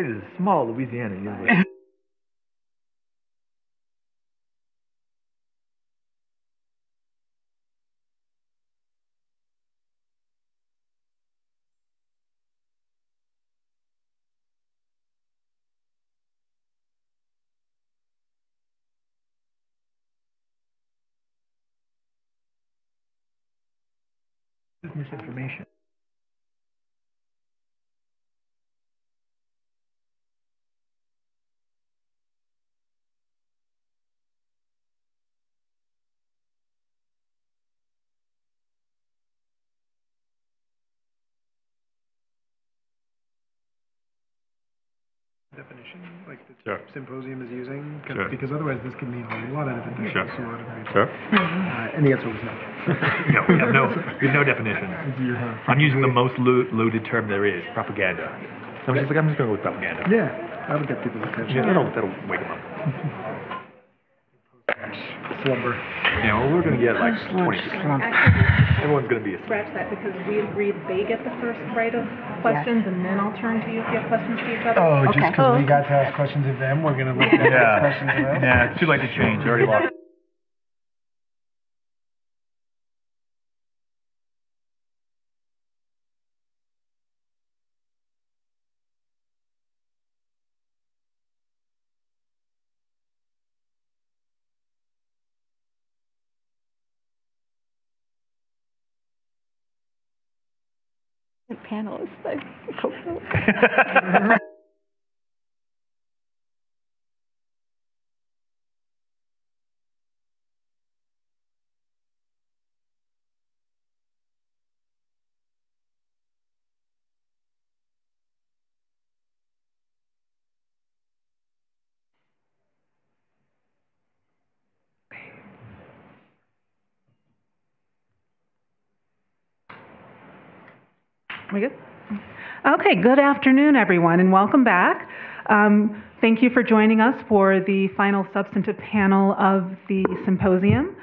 It is small Louisiana is misinformation. Definition, like the Sure. symposium is using? 'Cause- Sure. Because otherwise this could mean a lot of different things. Sure. a lot of different Sure. Uh, And the answer was no. No, we have no, we have no definition. Have- I'm using the most lo- loaded term there is, propaganda. I'm just like, I'm just going to go with propaganda. Yeah, that'll get people's attention. Yeah, that'll, that'll wake them up. Slumber. Yeah, well, we're going to get like twenty percent. Actually, Everyone's going to be asleep. scratch that because we agreed they get the first right of questions and then I'll turn to you if you have questions for each other. Oh, just Okay. because we oh. got to ask questions of them, we're gonna let them ask questions of us? Yeah, it's too late to change, already lost. Panelists. I hope so. We good? Okay, good afternoon, everyone, and welcome back. Um, Thank you for joining us for the final substantive panel of the symposium.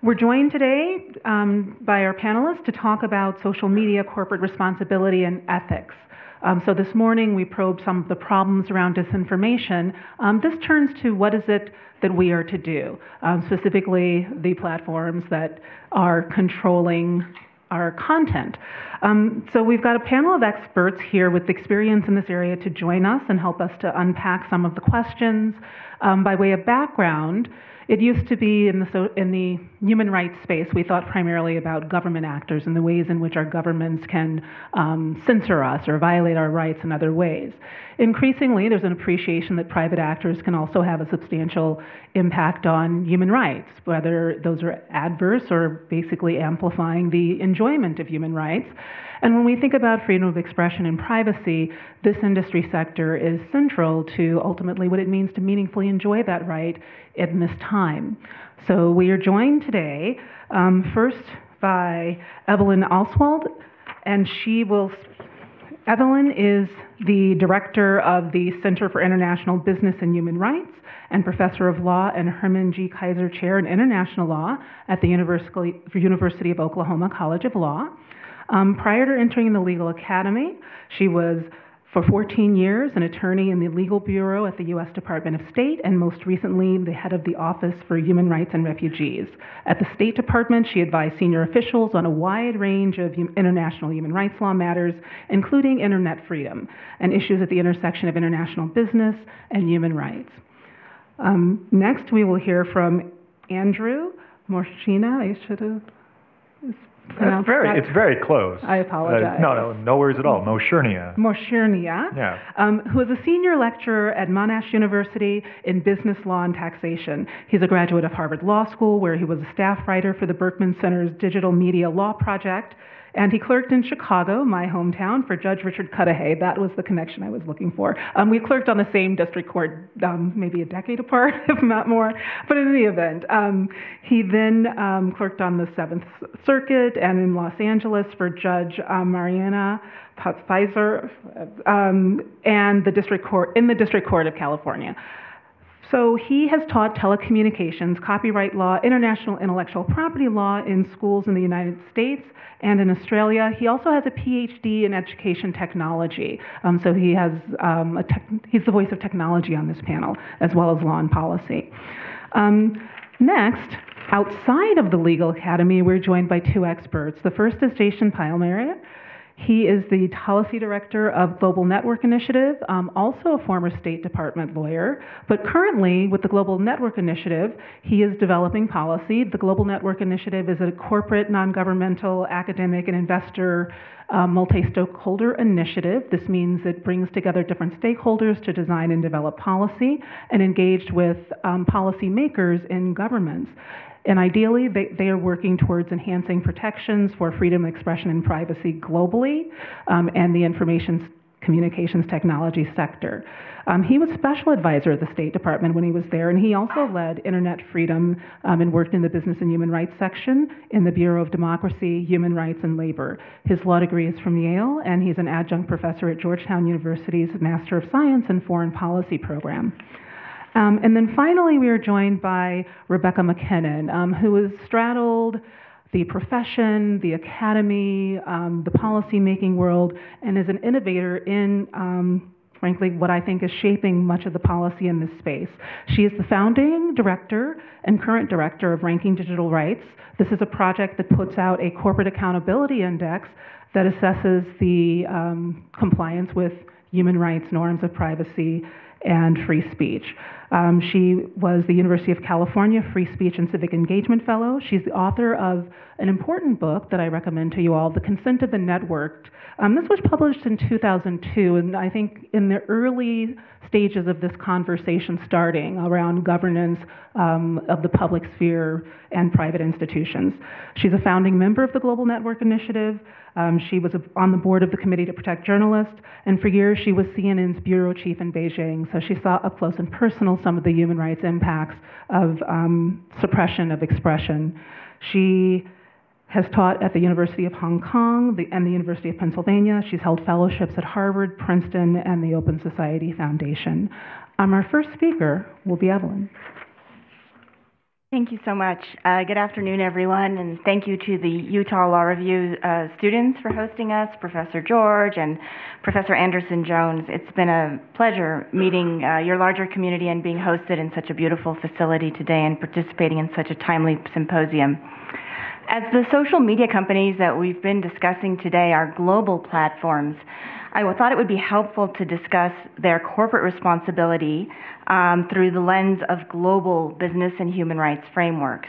We're joined today um, by our panelists to talk about social media, corporate responsibility, and ethics. Um, So this morning, we probed some of the problems around disinformation. Um, This turns to what is it that we are to do, um, specifically the platforms that are controlling our content. Um, so we've got a panel of experts here with experience in this area to join us and help us to unpack some of the questions. Um, by way of background, it used to be in the, so, in the human rights space, we thought primarily about government actors and the ways in which our governments can um, censor us or violate our rights in other ways. Increasingly, there's an appreciation that private actors can also have a substantial impact on human rights, whether those are adverse or basically amplifying the enjoyment of human rights. And when we think about freedom of expression and privacy, this industry sector is central to ultimately what it means to meaningfully enjoy that right in this time. So we are joined today um, first by Evelyn Aswad, and she will. Evelyn is the director of the Center for International Business and Human Rights and professor of law and Herman G. Kaiser Chair in International Law at the University University of Oklahoma College of Law. Um, prior to entering the legal academy, she was for 14 years an attorney in the legal bureau at the U.S. Department of State, and most recently the head of the Office for Human Rights and Refugees. At the State Department, she advised senior officials on a wide range of international human rights law matters, including internet freedom and issues at the intersection of international business and human rights. Um, next, we will hear from Andrew Morshina. I should have It's very, that. it's very close. I Uh, apologize. No, no, no worries at all. Moshurnia. Morshirnia, Yeah. um, who is a senior lecturer at Monash University in business law and taxation. He's a graduate of Harvard Law School, where he was a staff writer for the Berkman Center's Digital Media Law Project. And he clerked in Chicago, my hometown, for Judge Richard Cudahy. That was the connection I was looking for. Um, we clerked on the same district court, um, maybe a decade apart, if not more. But in any event, um, he then um, clerked on the Seventh Circuit and in Los Angeles for Judge um, Mariana Pfaelzer um, and the district court in the District Court of California. So he has taught telecommunications, copyright law, international intellectual property law in schools in the United States and in Australia. He also has a PhD in education technology. Um, so he has um, a tech, he's the voice of technology on this panel, as well as law and policy. Um, next, outside of the legal academy, we're joined by two experts. The first is Jason Pielemeier. He is the policy director of Global Network Initiative, um, also a former State Department lawyer, but currently with the Global Network Initiative, he is developing policy. The Global Network Initiative is a corporate, non-governmental, academic, and investor uh, multi-stakeholder initiative. This means it brings together different stakeholders to design and develop policy and engaged with um, policymakers in governments. And ideally, they, they are working towards enhancing protections for freedom of expression and privacy globally um, and the information communications technology sector. Um, he was special advisor at the State Department when he was there, and he also led Internet freedom um, and worked in the Business and Human Rights section in the Bureau of Democracy, Human Rights, and Labor. His law degree is from Yale, and he's an adjunct professor at Georgetown University's Master of Science in Foreign Policy program. Um, and then finally, we are joined by Rebecca MacKinnon, um, who has straddled the profession, the academy, um, the policymaking world, and is an innovator in, um, frankly, what I think is shaping much of the policy in this space. She is the founding director and current director of Ranking Digital Rights. This is a project that puts out a corporate accountability index that assesses the um, compliance with human rights, norms of privacy, and free speech. Um, she was the University of California Free Speech and Civic Engagement Fellow. She's the author of an important book that I recommend to you all, The Consent of the Networked. Um, this was published in 2002, and I think in the early stages of this conversation starting around governance um, of the public sphere and private institutions. She's a founding member of the Global Network Initiative. Um, she was on the board of the Committee to Protect Journalists, and for years she was CNN's bureau chief in Beijing. So she saw up close and personal some of the human rights impacts of um, suppression of expression. She has taught at the University of Hong Kong and the University of Pennsylvania. She's held fellowships at Harvard, Princeton, and the Open Society Foundation. Um, our first speaker will be Evelyn. Thank you so much. Uh, good afternoon, everyone, and thank you to the Utah Law Review uh, students for hosting us, Professor George and Professor Andersen Jones. It's been a pleasure meeting uh, your larger community and being hosted in such a beautiful facility today and participating in such a timely symposium. As the social media companies that we've been discussing today are global platforms, I thought it would be helpful to discuss their corporate responsibility um, through the lens of global business and human rights frameworks.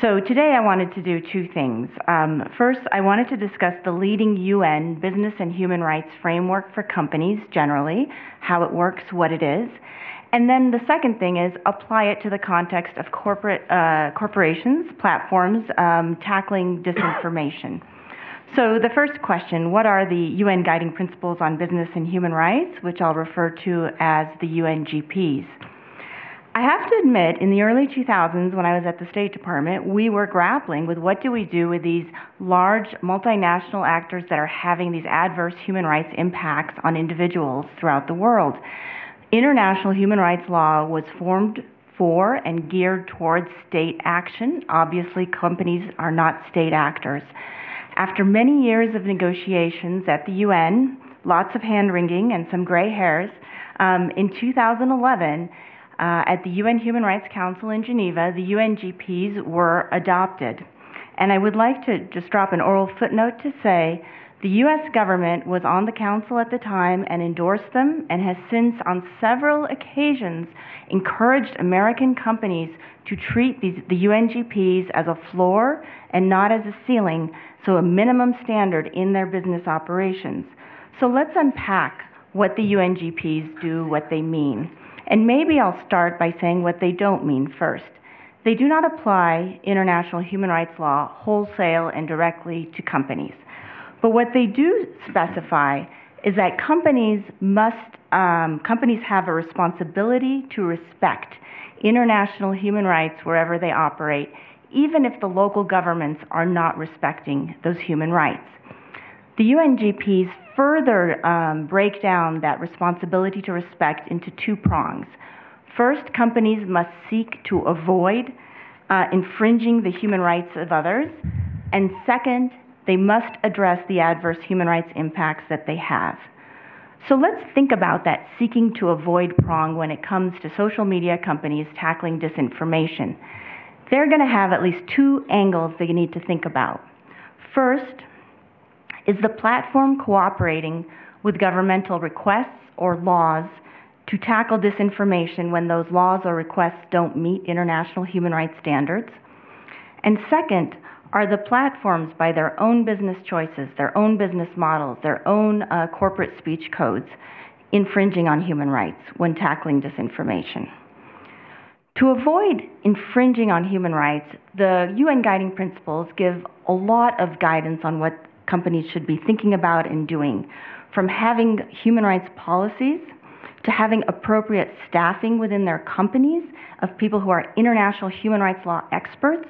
So today I wanted to do two things. Um, first, I wanted to discuss the leading UN business and human rights framework for companies generally, how it works, what it is. And then the second thing is apply it to the context of corporate uh, corporations, platforms um, tackling disinformation. So the first question, what are the UN guiding principles on business and human rights, which I'll refer to as the UNGPs? I have to admit, in the early 2000s, when I was at the State Department, we were grappling with what do we do with these large multinational actors that are having these adverse human rights impacts on individuals throughout the world. International human rights law was formed for and geared towards state action. Obviously, companies are not state actors. After many years of negotiations at the UN, lots of hand wringing and some gray hairs, um, in 2011, uh, at the UN Human Rights Council in Geneva, the UNGPs were adopted. And I would like to just drop an oral footnote to say the U.S. government was on the council at the time and endorsed them and has since, on several occasions, encouraged American companies to treat these, the UNGPs as a floor and not as a ceiling so a minimum standard in their business operations. So let's unpack what the UNGPs do, what they mean. And maybe I'll start by saying what they don't mean first. They do not apply international human rights law wholesale and directly to companies. But what they do specify is that companies must, um, companies have a responsibility to respect international human rights wherever they operate even if the local governments are not respecting those human rights. The UNGPs further um, break down that responsibility to respect into two prongs. First, companies must seek to avoid uh, infringing the human rights of others. And second, they must address the adverse human rights impacts that they have. So let's think about that seeking to avoid prong when it comes to social media companies tackling disinformation. They're going to have at least two angles they need to think about. First, is the platform cooperating with governmental requests or laws to tackle disinformation when those laws or requests don't meet international human rights standards? And second, are the platforms, by their own business choices, their own business models, their own uh, corporate speech codes, infringing on human rights when tackling disinformation? To avoid infringing on human rights, the UN guiding principles give a lot of guidance on what companies should be thinking about and doing, from having human rights policies to having appropriate staffing within their companies of people who are international human rights law experts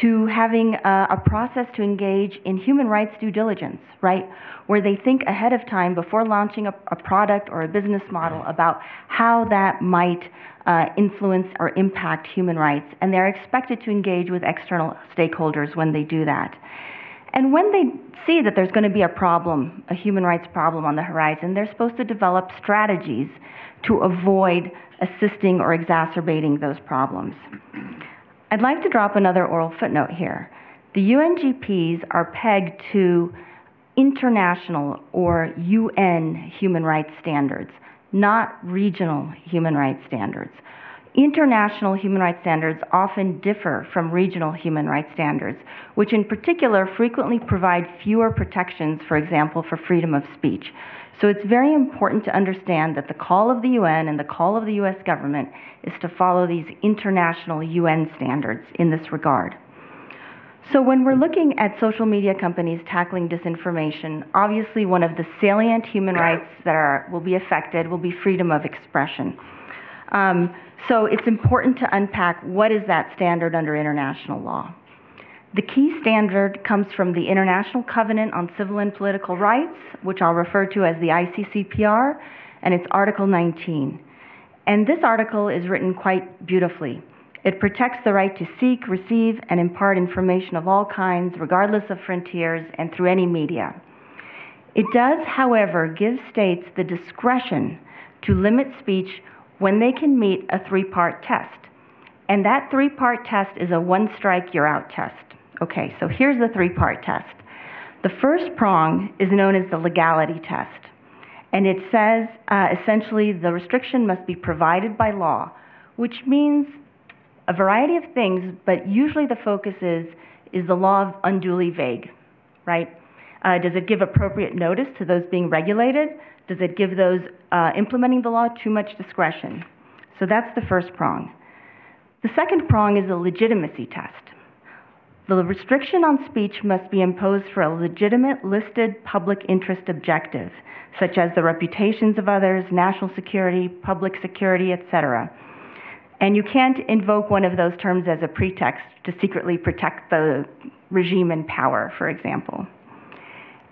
to having a, a, process to engage in human rights due diligence, right? Where they think ahead of time before launching a, a product or a business model about how that might uh, influence or impact human rights, and they're expected to engage with external stakeholders when they do that. And when they see that there's going to be a problem, a human rights problem on the horizon, they're supposed to develop strategies to avoid assisting or exacerbating those problems. I'd like to drop another oral footnote here. The UNGPs are pegged to international or UN human rights standards, not regional human rights standards. International human rights standards often differ from regional human rights standards, which in particular frequently provide fewer protections, for example, for freedom of speech. So it's very important to understand that the call of the UN and the call of the US government is to follow these international UN standards in this regard. So when we're looking at social media companies tackling disinformation, obviously one of the salient human rights that are, will be affected will be freedom of expression. Um, so it's important to unpack what is that standard under international law. The key standard comes from the International Covenant on Civil and Political Rights, which I'll refer to as the ICCPR, and it's Article 19. And this article is written quite beautifully. It protects the right to seek, receive, and impart information of all kinds, regardless of frontiers and through any media. It does, however, give states the discretion to limit speech when they can meet a three part test. And that three part test is a one strike, you're out test. Okay, so here's the three part test. The first prong is known as the legality test. And it says uh, essentially the restriction must be provided by law, which means a variety of things, but usually the focus is is the law unduly vague, right? Uh, does it give appropriate notice to those being regulated? Does it give those uh, implementing the law too much discretion? So that's the first prong. The second prong is a legitimacy test. The restriction on speech must be imposed for a legitimate listed public interest objective, such as the reputations of others, national security, public security, etc. And you can't invoke one of those terms as a pretext to secretly protect the regime in power, for example.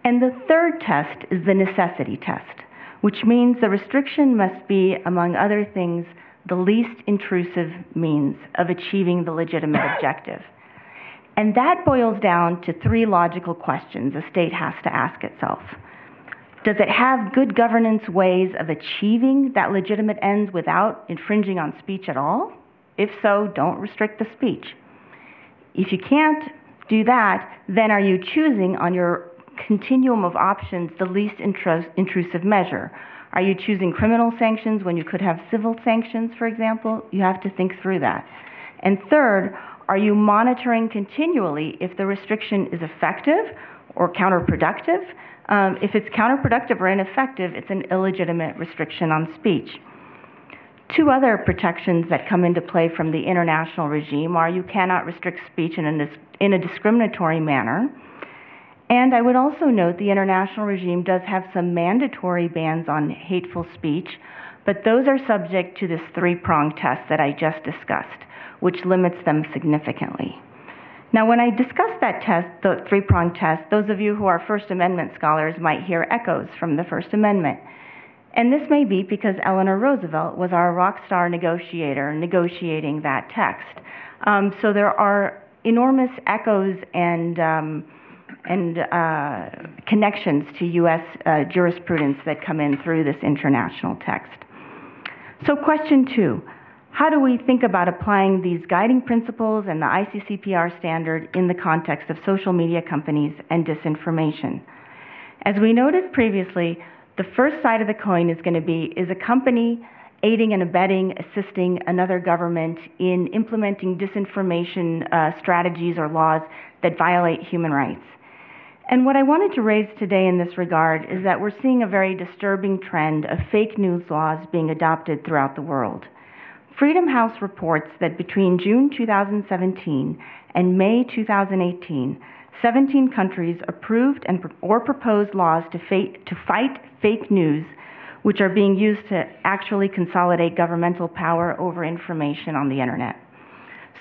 And the third test is the necessity test, which means the restriction must be, among other things, the least intrusive means of achieving the legitimate objective. And that boils down to three logical questions a state has to ask itself. Does it have good governance ways of achieving that legitimate ends without infringing on speech at all? If so, don't restrict the speech. If you can't do that, then are you choosing on your continuum of options the least intrusive measure? Are you choosing criminal sanctions when you could have civil sanctions, for example? You have to think through that. And third, are you monitoring continually if the restriction is effective or counterproductive? Um, if it's counterproductive or ineffective, it's an illegitimate restriction on speech. Two other protections that come into play from the international regime are you cannot restrict speech in a, in a discriminatory manner. And I would also note the international regime does have some mandatory bans on hateful speech, but those are subject to this three prong test that I just discussed which limits them significantly. Now, when I discuss that test, the three pronged test, those of you who are First Amendment scholars might hear echoes from the First Amendment. And this may be because Eleanor Roosevelt was our rock star negotiator negotiating that text. Um, so there are enormous echoes and, um, and uh, connections to U.S. Uh, jurisprudence that come in through this international text. So, question two How do we think about applying these guiding principles and the ICCPR standard in the context of social media companies and disinformation? As we noted previously, the first side of the coin is going to be is a company aiding and abetting, assisting another government in implementing disinformation uh, strategies or laws that violate human rights. And what I wanted to raise today in this regard is that we're seeing a very disturbing trend of fake news laws being adopted throughout the world. Freedom House reports that between June 2017 and May 2018, 17 countries approved and, or proposed laws to, to fight fake news, which are being used to actually consolidate governmental power over information on the internet.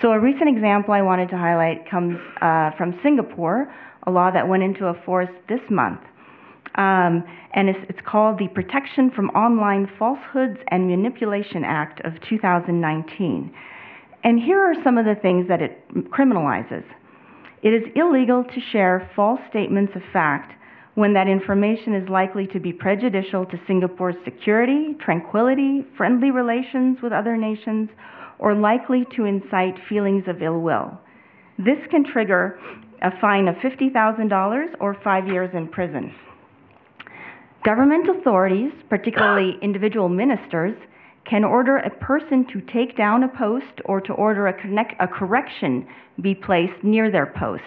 So, a recent example I wanted to highlight comes uh, from Singapore, a law that went into force this month. Um, and it's, it's, called the Protection from Online Falsehoods and Manipulation Act of 2019. And here are some of the things that it criminalizes. It is illegal to share false statements of fact when that information is likely to be prejudicial to Singapore's security, tranquility, friendly relations with other nations, or likely to incite feelings of ill will. This can trigger a fine of $50,000 or five years in prison. Government authorities, particularly individual ministers, can order a person to take down a post or to order a, connect, a correction be placed near their post.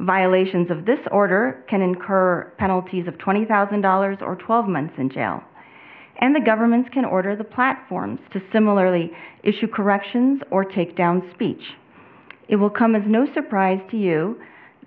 Violations of this order can incur penalties of $20,000 or 12 months in jail. And the governments can order the platforms to similarly issue corrections or take down speech. It will come as no surprise to you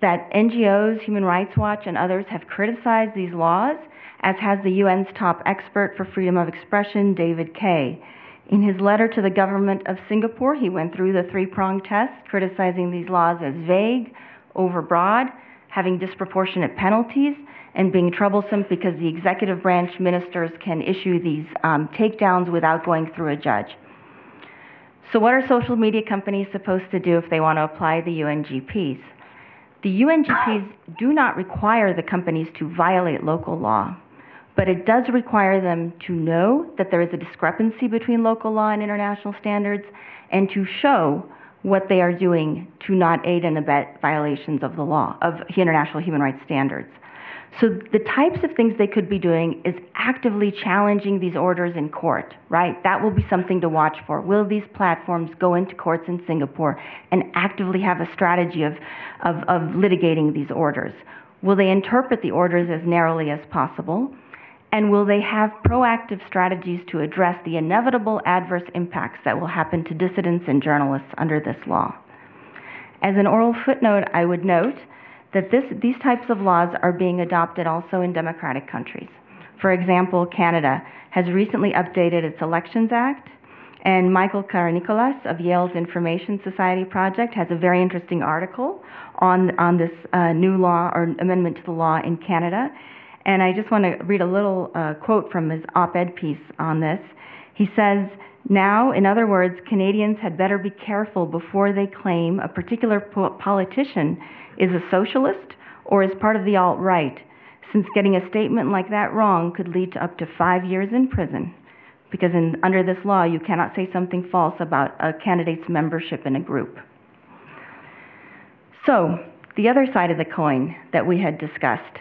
that NGOs, Human Rights Watch, and others have criticized these laws, as has the UN's top expert for freedom of expression, David Kaye. In his letter to the government of Singapore, he went through the three pronged test, criticizing these laws as vague, overbroad, having disproportionate penalties, and being troublesome because the executive branch ministers can issue these um, takedowns without going through a judge. So, what are social media companies supposed to do if they want to apply the UNGPs? The UNGPs do not require the companies to violate local law, but it does require them to know that there is a discrepancy between local law and international standards and to show what they are doing to not aid and abet violations of the law, of international human rights standards. So the types of things they could be doing is actively challenging these orders in court, right? That will be something to watch for. Will these platforms go into courts in Singapore and actively have a strategy of, of, of litigating these orders? Will they interpret the orders as narrowly as possible? And will they have proactive strategies to address the inevitable adverse impacts that will happen to dissidents and journalists under this law? As an oral footnote, I would note that this, these types of laws are being adopted also in democratic countries. For example, Canada has recently updated its Elections Act, and Michael Karanicolas of Yale's Information Society Project has a very interesting article on, on this uh, new law or amendment to the law in Canada. And I just want to read a little uh, quote from his op ed piece on this. He says, now, in other words, Canadians had better be careful before they claim a particular po- politician is a socialist or is part of the alt right, since getting a statement like that wrong could lead to up to five years in prison. Because in, under this law, you cannot say something false about a candidate's membership in a group. So, the other side of the coin that we had discussed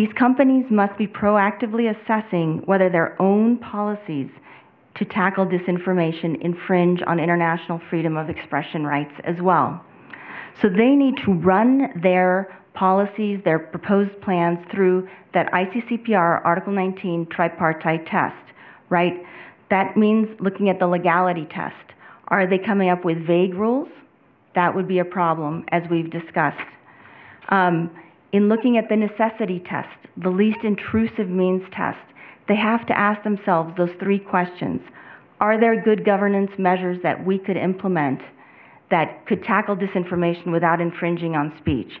these companies must be proactively assessing whether their own policies to tackle disinformation infringe on international freedom of expression rights as well. So they need to run their policies, their proposed plans through that ICCPR Article 19 tripartite test, right? That means looking at the legality test. Are they coming up with vague rules? That would be a problem, as we've discussed. Um, in looking at the necessity test, the least intrusive means test, they have to ask themselves those three questions. Are there good governance measures that we could implement that could tackle disinformation without infringing on speech.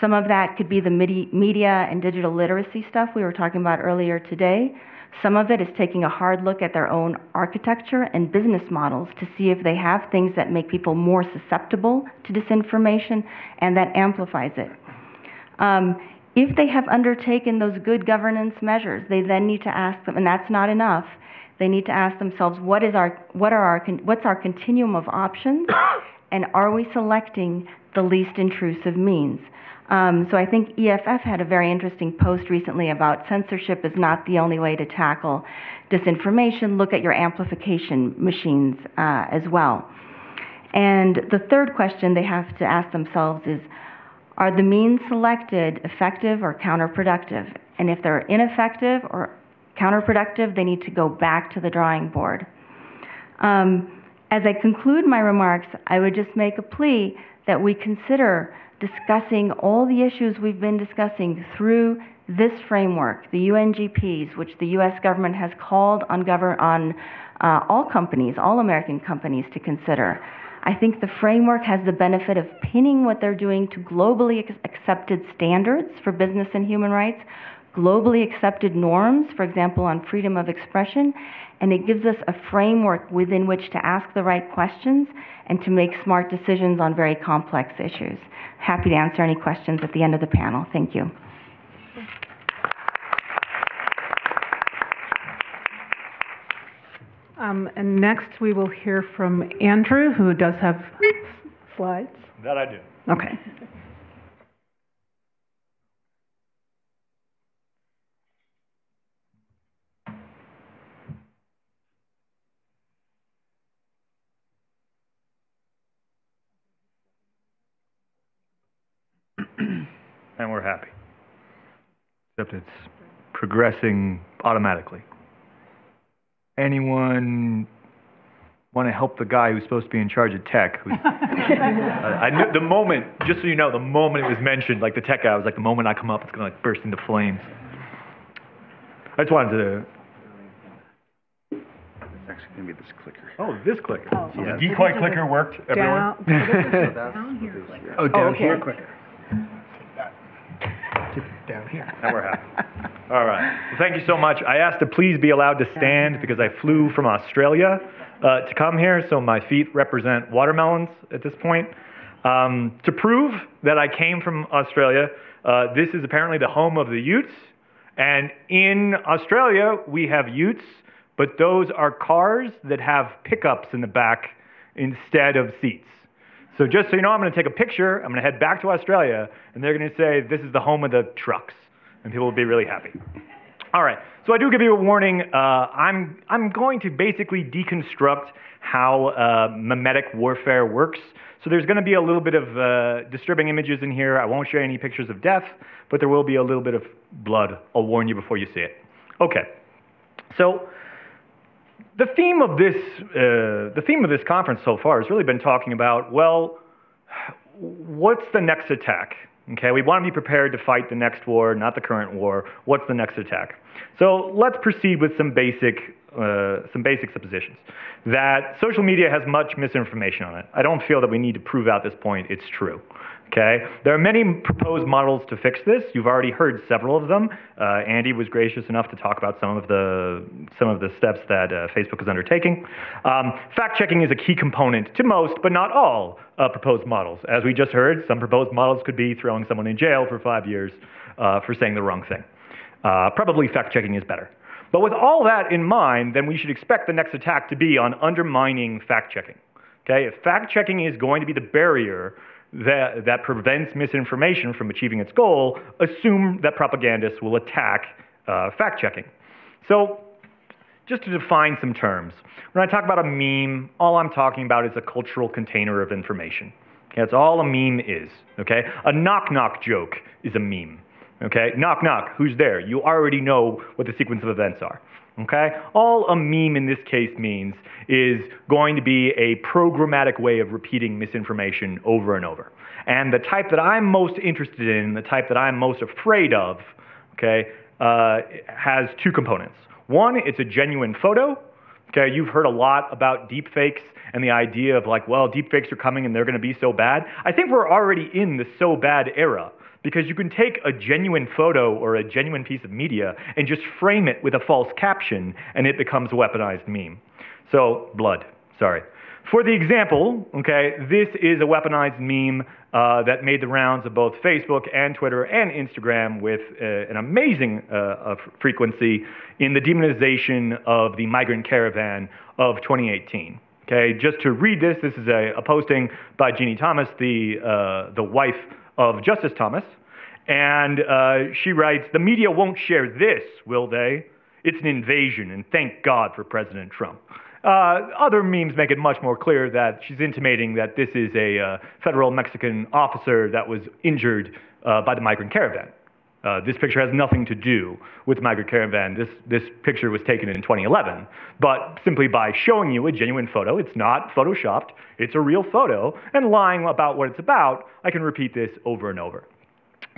Some of that could be the media and digital literacy stuff we were talking about earlier today. Some of it is taking a hard look at their own architecture and business models to see if they have things that make people more susceptible to disinformation and that amplifies it. Um, if they have undertaken those good governance measures, they then need to ask them, and that's not enough, they need to ask themselves, what is our, what are our, what's our continuum of options? And are we selecting the least intrusive means? Um, so I think EFF had a very interesting post recently about censorship is not the only way to tackle disinformation. Look at your amplification machines uh, as well. And the third question they have to ask themselves is, are the means selected effective or counterproductive? And if they're ineffective or counterproductive, they need to go back to the drawing board. Um, as I conclude my remarks, I would just make a plea that we consider discussing all the issues we've been discussing through this framework, the UNGPs, which the U.S. government has called on, govern- on uh, all companies, all American companies to consider. I think the framework has the benefit of pinning what they're doing to globally ac- accepted standards for business and human rights, globally accepted norms, for example, on freedom of expression, and it gives us a framework within which to ask the right questions and to make smart decisions on very complex issues. Happy to answer any questions at the end of the panel. Thank you. Um, and next, we will hear from Andrew, who does have slides. That I do. Okay. And we're happy. Except it's progressing automatically. Anyone want to help the guy who's supposed to be in charge of tech? Who's, I, uh, I knew the moment, just so you know, the moment it was mentioned, like the tech guy, I was like, the moment I come up, it's gonna like burst into flames. I just wanted to. It's actually gonna be this clicker. Oh, this clicker. Oh, So the decoy clicker worked. Everyone. Down, Down here, click. Oh, down oh, okay. here Down here. Now we're happy. All right. Well, thank you so much. I asked to please be allowed to stand because I flew from Australia uh, to come here, so my feet represent watermelons at this point. Um, to prove that I came from Australia, uh, this is apparently the home of the Utes. And in Australia, we have Utes, but those are cars that have pickups in the back instead of seats. So just so you know, I'm going to take a picture. I'm going to head back to Australia, and they're going to say this is the home of the trucks, and people will be really happy. All right. So I do give you a warning. Uh, I'm I'm going to basically deconstruct how uh, memetic warfare works. So there's going to be a little bit of uh, disturbing images in here. I won't show you any pictures of death, but there will be a little bit of blood. I'll warn you before you see it. Okay. So the theme of this uh, the theme of this conference so far has really been talking about well what's the next attack? Okay we want to be prepared to fight the next war not the current war. What's the next attack? So let's proceed with some basic uh, some basic suppositions. That social media has much misinformation on it. I don't feel that we need to prove out this point it's true Okay, there are many proposed models to fix this. You've already heard several of them. Uh, Andy was gracious enough to talk about some of the some of the steps that uh, Facebook is undertaking. Um, fact checking is a key component to most, but not all, uh, proposed models. As we just heard, some proposed models could be throwing someone in jail for five years uh, for saying the wrong thing. Uh, probably fact checking is better. But with all that in mind, then we should expect the next attack to be on undermining fact checking. Okay, if fact checking is going to be the barrier that, that prevents misinformation from achieving its goal, assume that propagandists will attack uh, fact checking. So, just to define some terms, when I talk about a meme, all I'm talking about is a cultural container of information. That's all a meme is. Okay, a knock knock joke is a meme. Okay, knock knock, who's there? You already know what the sequence of events are. Okay? All a meme in this case means is going to be a programmatic way of repeating misinformation over and over. And the type that I'm most interested in, the type that I'm most afraid of, okay, uh, has two components. One, it's a genuine photo. Okay, you've heard a lot about deepfakes and the idea of like, well, deepfakes are coming and they're going to be so bad. I think we're already in the so bad era because you can take a genuine photo or a genuine piece of media and just frame it with a false caption and it becomes a weaponized meme. So, blood, sorry. For the example, okay, this is a weaponized meme uh, that made the rounds of both Facebook and Twitter and Instagram with uh, an amazing uh, frequency in the demonization of the migrant caravan of 2018. Okay, just to read this, this is a, a posting by Ginni Thomas, the, uh, the wife of Justice Thomas, and uh, she writes, The media won't share this, will they? It's an invasion, and thank God for President Trump. Uh, other memes make it much more clear that she's intimating that this is a uh, federal Mexican officer that was injured uh, by the migrant caravan. Uh, this picture has nothing to do with migrant caravan. This, this picture was taken in 2011. But simply by showing you a genuine photo, it's not photoshopped, it's a real photo, and lying about what it's about, I can repeat this over and over.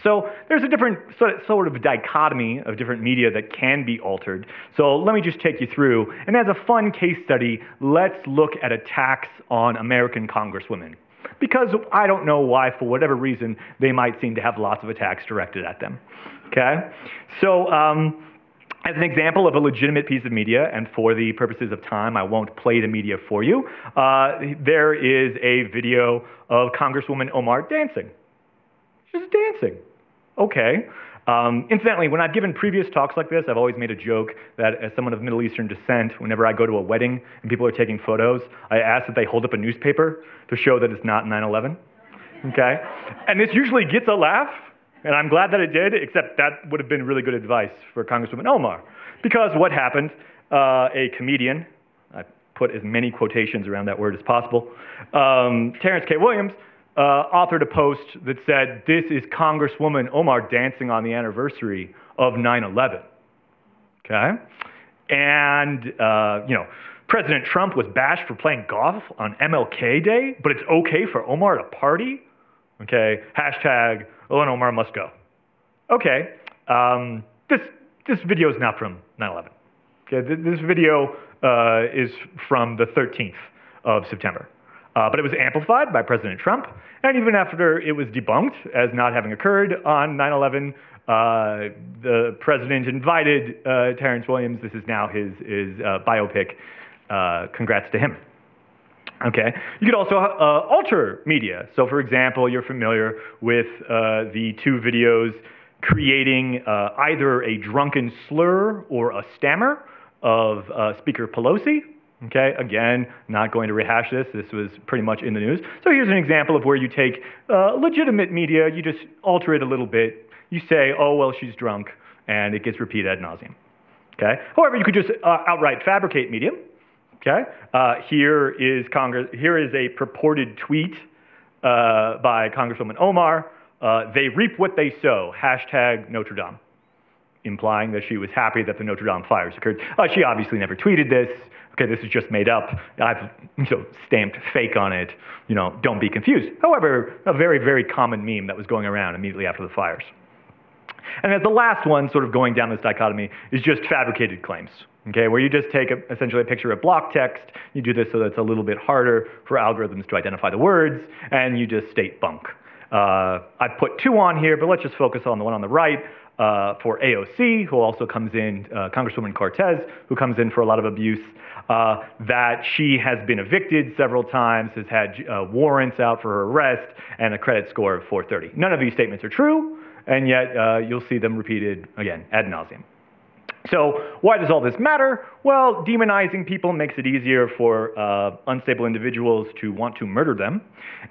So there's a different sort of dichotomy of different media that can be altered. So let me just take you through. And as a fun case study, let's look at attacks on American congresswomen. Because I don't know why, for whatever reason, they might seem to have lots of attacks directed at them. Okay? So, um, as an example of a legitimate piece of media, and for the purposes of time, I won't play the media for you, uh, there is a video of Congresswoman Omar dancing. She's dancing. Okay. Um, incidentally, when I've given previous talks like this, I've always made a joke that as someone of Middle Eastern descent, whenever I go to a wedding and people are taking photos, I ask that they hold up a newspaper to show that it's not 9 11. Okay? And this usually gets a laugh, and I'm glad that it did, except that would have been really good advice for Congresswoman Omar. Because what happened? Uh, a comedian, I put as many quotations around that word as possible, um, Terrence K. Williams, uh, authored a post that said, This is Congresswoman Omar dancing on the anniversary of 9 11. Okay? And, uh, you know, President Trump was bashed for playing golf on MLK Day, but it's okay for Omar to party? Okay? Hashtag, oh, and Omar must go. Okay. Um, this, this video is not from 9 11. Okay? This video uh, is from the 13th of September. Uh, but it was amplified by President Trump, and even after it was debunked as not having occurred on 9 11, uh, the president invited uh, Terrence Williams. This is now his, his uh, biopic. Uh, congrats to him. Okay. You could also uh, alter media. So, for example, you're familiar with the two videos creating either a drunken slur or a stammer of Speaker Pelosi. Okay, again, not going to rehash this. This was pretty much in the news. So here's an example of where you take uh, legitimate media, you just alter it a little bit. You say, oh, well, she's drunk, and it gets repeated ad nauseum. Okay? However, you could just uh, outright fabricate media. Okay? Uh, here is Congress. Here is a purported tweet uh, by Congresswoman Omar. Uh, they reap what they sow. Hashtag Notre Dame implying that she was happy that the Notre Dame fires occurred. Uh, she obviously never tweeted this okay, this is just made up. I've you know, stamped fake on it. You know, don't be confused. However, a very, very common meme that was going around immediately after the fires. And as the last one, sort of going down this dichotomy, is just fabricated claims. Okay, where you just take a, essentially a picture of block text, you do this so that it's a little bit harder for algorithms to identify the words, and you just state bunk. Uh, I put two on here, but let's just focus on the one on the right uh, for AOC, who also comes in, uh, Congresswoman Cortez, who comes in for a lot of abuse uh, that she has been evicted several times, has had uh, warrants out for her arrest, and a credit score of 430. None of these statements are true, and yet uh, you'll see them repeated again ad nauseum. So, why does all this matter? Well, demonizing people makes it easier for uh, unstable individuals to want to murder them.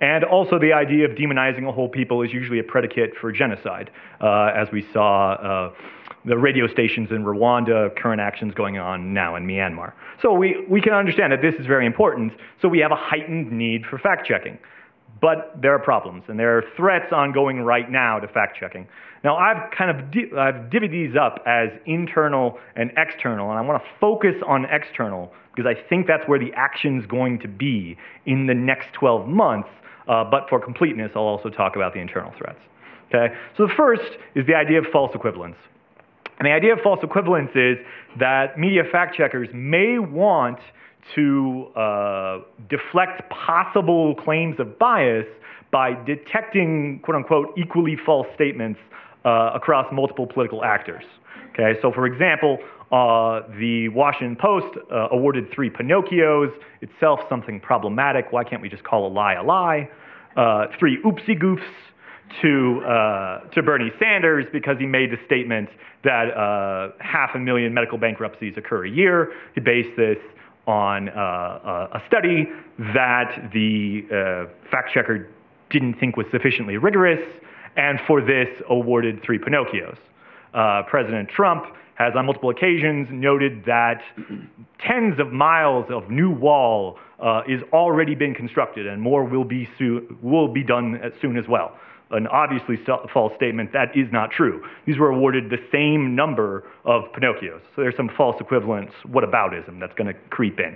And also, the idea of demonizing a whole people is usually a predicate for genocide, uh, as we saw uh, the radio stations in Rwanda, current actions going on now in Myanmar. So we, we can understand that this is very important, so we have a heightened need for fact checking. But there are problems, and there are threats ongoing right now to fact checking. Now, I've kind of di- I've divvied these up as internal and external, and I want to focus on external because I think that's where the action's going to be in the next 12 months. Uh, but for completeness, I'll also talk about the internal threats. Okay? So the first is the idea of false equivalence. And the idea of false equivalence is that media fact checkers may want to uh, deflect possible claims of bias by detecting, quote unquote, equally false statements uh, across multiple political actors. Okay, so for example, uh, the Washington Post uh, awarded three Pinocchios, itself something problematic. Why can't we just call a lie a lie? Uh, three oopsie goofs to, uh, to Bernie Sanders because he made the statement that uh, half a million medical bankruptcies occur a year. He based this on uh, a study that the uh, fact checker didn't think was sufficiently rigorous, and for this awarded three Pinocchios. Uh, President Trump has on multiple occasions noted that tens of miles of new wall uh, is already been constructed and more will be, will be done soon as well an obviously false statement. That is not true. These were awarded the same number of Pinocchios. So there's some false equivalence What whataboutism that's going to creep in.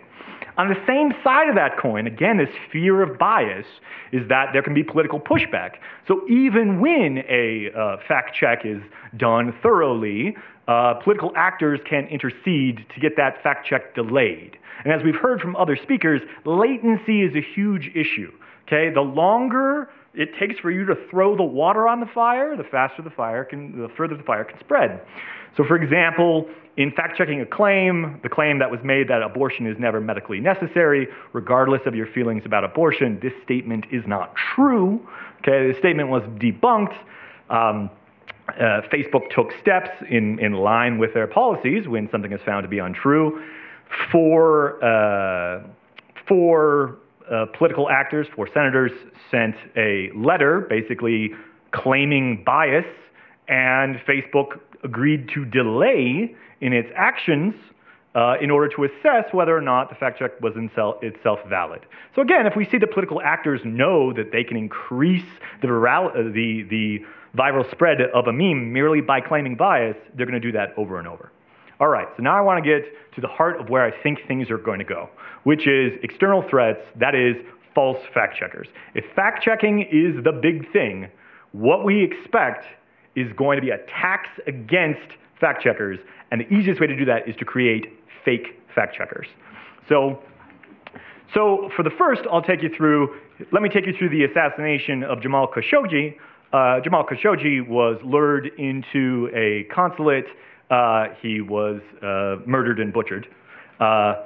On the same side of that coin, again, this fear of bias is that there can be political pushback. So even when a uh, fact check is done thoroughly, uh, political actors can intercede to get that fact check delayed. And as we've heard from other speakers, latency is a huge issue. Okay, the longer it takes for you to throw the water on the fire, the faster the fire can, the further the fire can spread. So, for example, in fact checking a claim, the claim that was made that abortion is never medically necessary, regardless of your feelings about abortion, this statement is not true. Okay, the statement was debunked. Um, uh, Facebook took steps in, in line with their policies when something is found to be untrue. For, uh, for uh, political actors, four senators, sent a letter basically claiming bias, and Facebook agreed to delay in its actions uh, in order to assess whether or not the fact check was itself valid. So again, if we see the political actors know that they can increase the, viral, uh, the, the viral spread of a meme merely by claiming bias, they're going to do that over and over. All right, so now I want to get to the heart of where I think things are going to go, which is external threats, that is, false fact checkers. If fact checking is the big thing, what we expect is going to be attacks against fact checkers, and the easiest way to do that is to create fake fact checkers. So, so for the first, I'll take you through, let me take you through the assassination of Jamal Khashoggi. Uh, Jamal Khashoggi was lured into a consulate he was uh, murdered and butchered. Uh,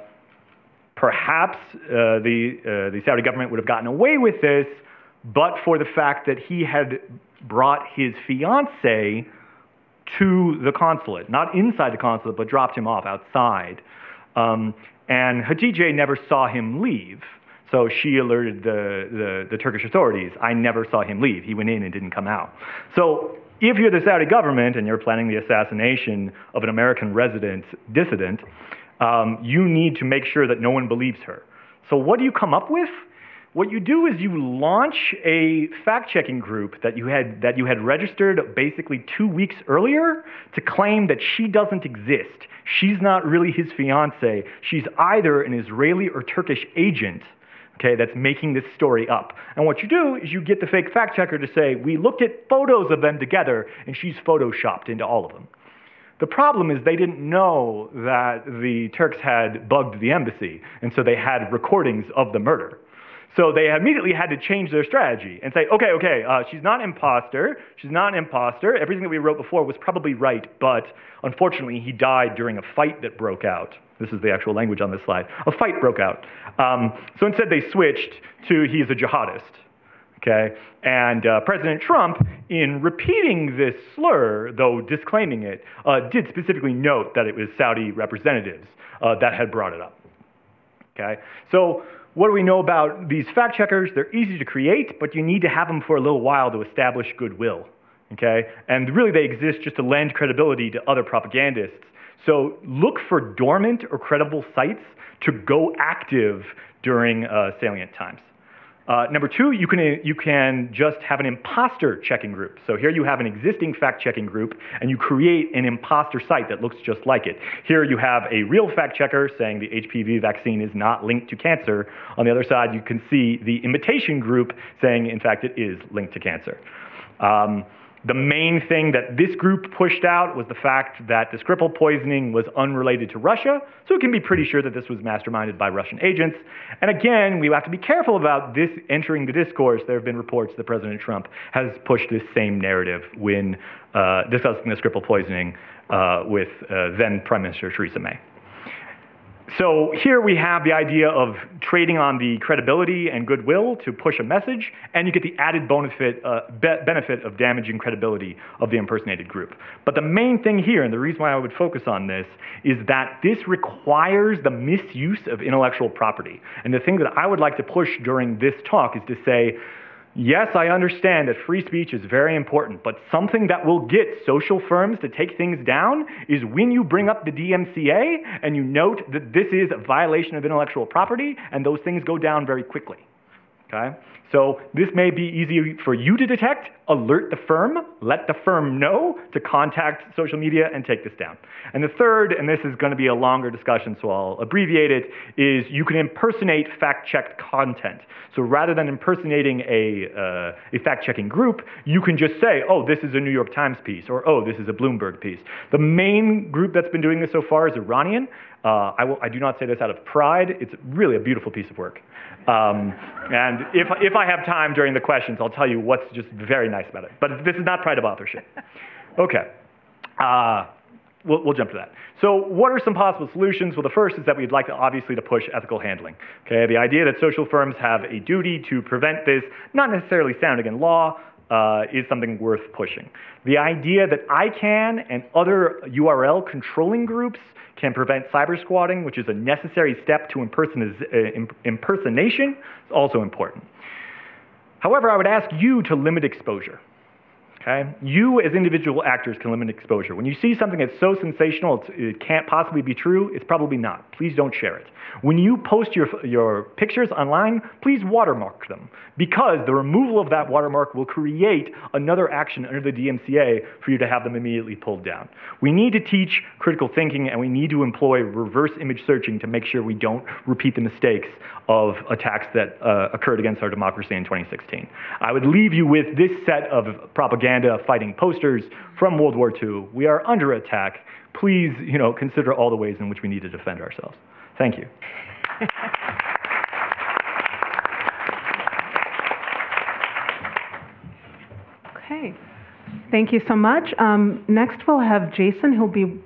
perhaps uh, the, uh, the Saudi government would have gotten away with this, but for the fact that he had brought his fiancee to the consulate, not inside the consulate, but dropped him off outside. Um, and Hatice never saw him leave. So she alerted the, the, the, Turkish authorities. I never saw him leave. He went in and didn't come out. So if you're the Saudi government and you're planning the assassination of an American resident dissident, um, you need to make sure that no one believes her. So what do you come up with? What you do is you launch a fact-checking group that you had that you had registered basically two weeks earlier to claim that she doesn't exist. She's not really his fiance. She's either an Israeli or Turkish agent okay, that's making this story up. And what you do is you get the fake fact checker to say, we looked at photos of them together, and she's photoshopped into all of them. The problem is they didn't know that the Turks had bugged the embassy, and so they had recordings of the murder. So they immediately had to change their strategy and say, okay, okay, uh, she's not an imposter. She's not an imposter. Everything that we wrote before was probably right, but unfortunately, he died during a fight that broke out. This is the actual language on this slide. A fight broke out. Um, so instead, they switched to he's a jihadist. Okay? And uh, President Trump, in repeating this slur, though disclaiming it, uh, did specifically note that it was Saudi representatives uh, that had brought it up. Okay? So what do we know about these fact checkers? They're easy to create, but you need to have them for a little while to establish goodwill. Okay? And really, they exist just to lend credibility to other propagandists so look for dormant or credible sites to go active during uh, salient times. Uh, number two, you can, you can just have an imposter checking group. So here you have an existing fact checking group and you create an imposter site that looks just like it. Here you have a real fact checker saying the HPV vaccine is not linked to cancer. On the other side, you can see the imitation group saying, in fact, it is linked to cancer. Um, The main thing that this group pushed out was the fact that the Skripal poisoning was unrelated to Russia, so we can be pretty sure that this was masterminded by Russian agents. And again, we have to be careful about this entering the discourse. There have been reports that President Trump has pushed this same narrative when uh, discussing the Skripal poisoning uh, with uh, then Prime Minister Theresa May. So here we have the idea of trading on the credibility and goodwill to push a message, and you get the added benefit, uh, be- benefit of damaging credibility of the impersonated group. But the main thing here, and the reason why I would focus on this, is that this requires the misuse of intellectual property. And the thing that I would like to push during this talk is to say, Yes, I understand that free speech is very important, but something that will get social firms to take things down is when you bring up the DMCA and you note that this is a violation of intellectual property, and those things go down very quickly. Okay? So this may be easy for you to detect. Alert the firm, let the firm know to contact social media and take this down. And the third, and this is going to be a longer discussion, so I'll abbreviate it, is you can impersonate fact-checked content. So rather than impersonating a, uh, a fact-checking group, you can just say, oh, this is a New York Times piece, or oh, this is a Bloomberg piece. The main group that's been doing this so far is Iranian. Uh, I, will, I do not say this out of pride. It's really a beautiful piece of work. Um, and if, if I have time during the questions, I'll tell you what's just very nice about it. But this is not pride of authorship. Okay. Uh, we'll, we'll jump to that. So what are some possible solutions? Well, the first is that we'd like to obviously to push ethical handling. Okay, the idea that social firms have a duty to prevent this, not necessarily sounding in law, uh, is something worth pushing. The idea that ICANN and other URL controlling groups can prevent cyber squatting, which is a necessary step to uh, impersonation, is also important. However, I would ask you to limit exposure. Okay? You, as individual actors, can limit exposure. When you see something that's so sensational it can't possibly be true, it's probably not. Please don't share it. When you post your, your pictures online, please watermark them because the removal of that watermark will create another action under the DMCA for you to have them immediately pulled down. We need to teach critical thinking and we need to employ reverse image searching to make sure we don't repeat the mistakes of attacks that uh, occurred against our democracy in 2016. I would leave you with this set of propaganda fighting posters from World War II. We are under attack. Please, you know, consider all the ways in which we need to defend ourselves. Thank you. okay. Thank you so much. Um, next, we'll have Jason. He'll be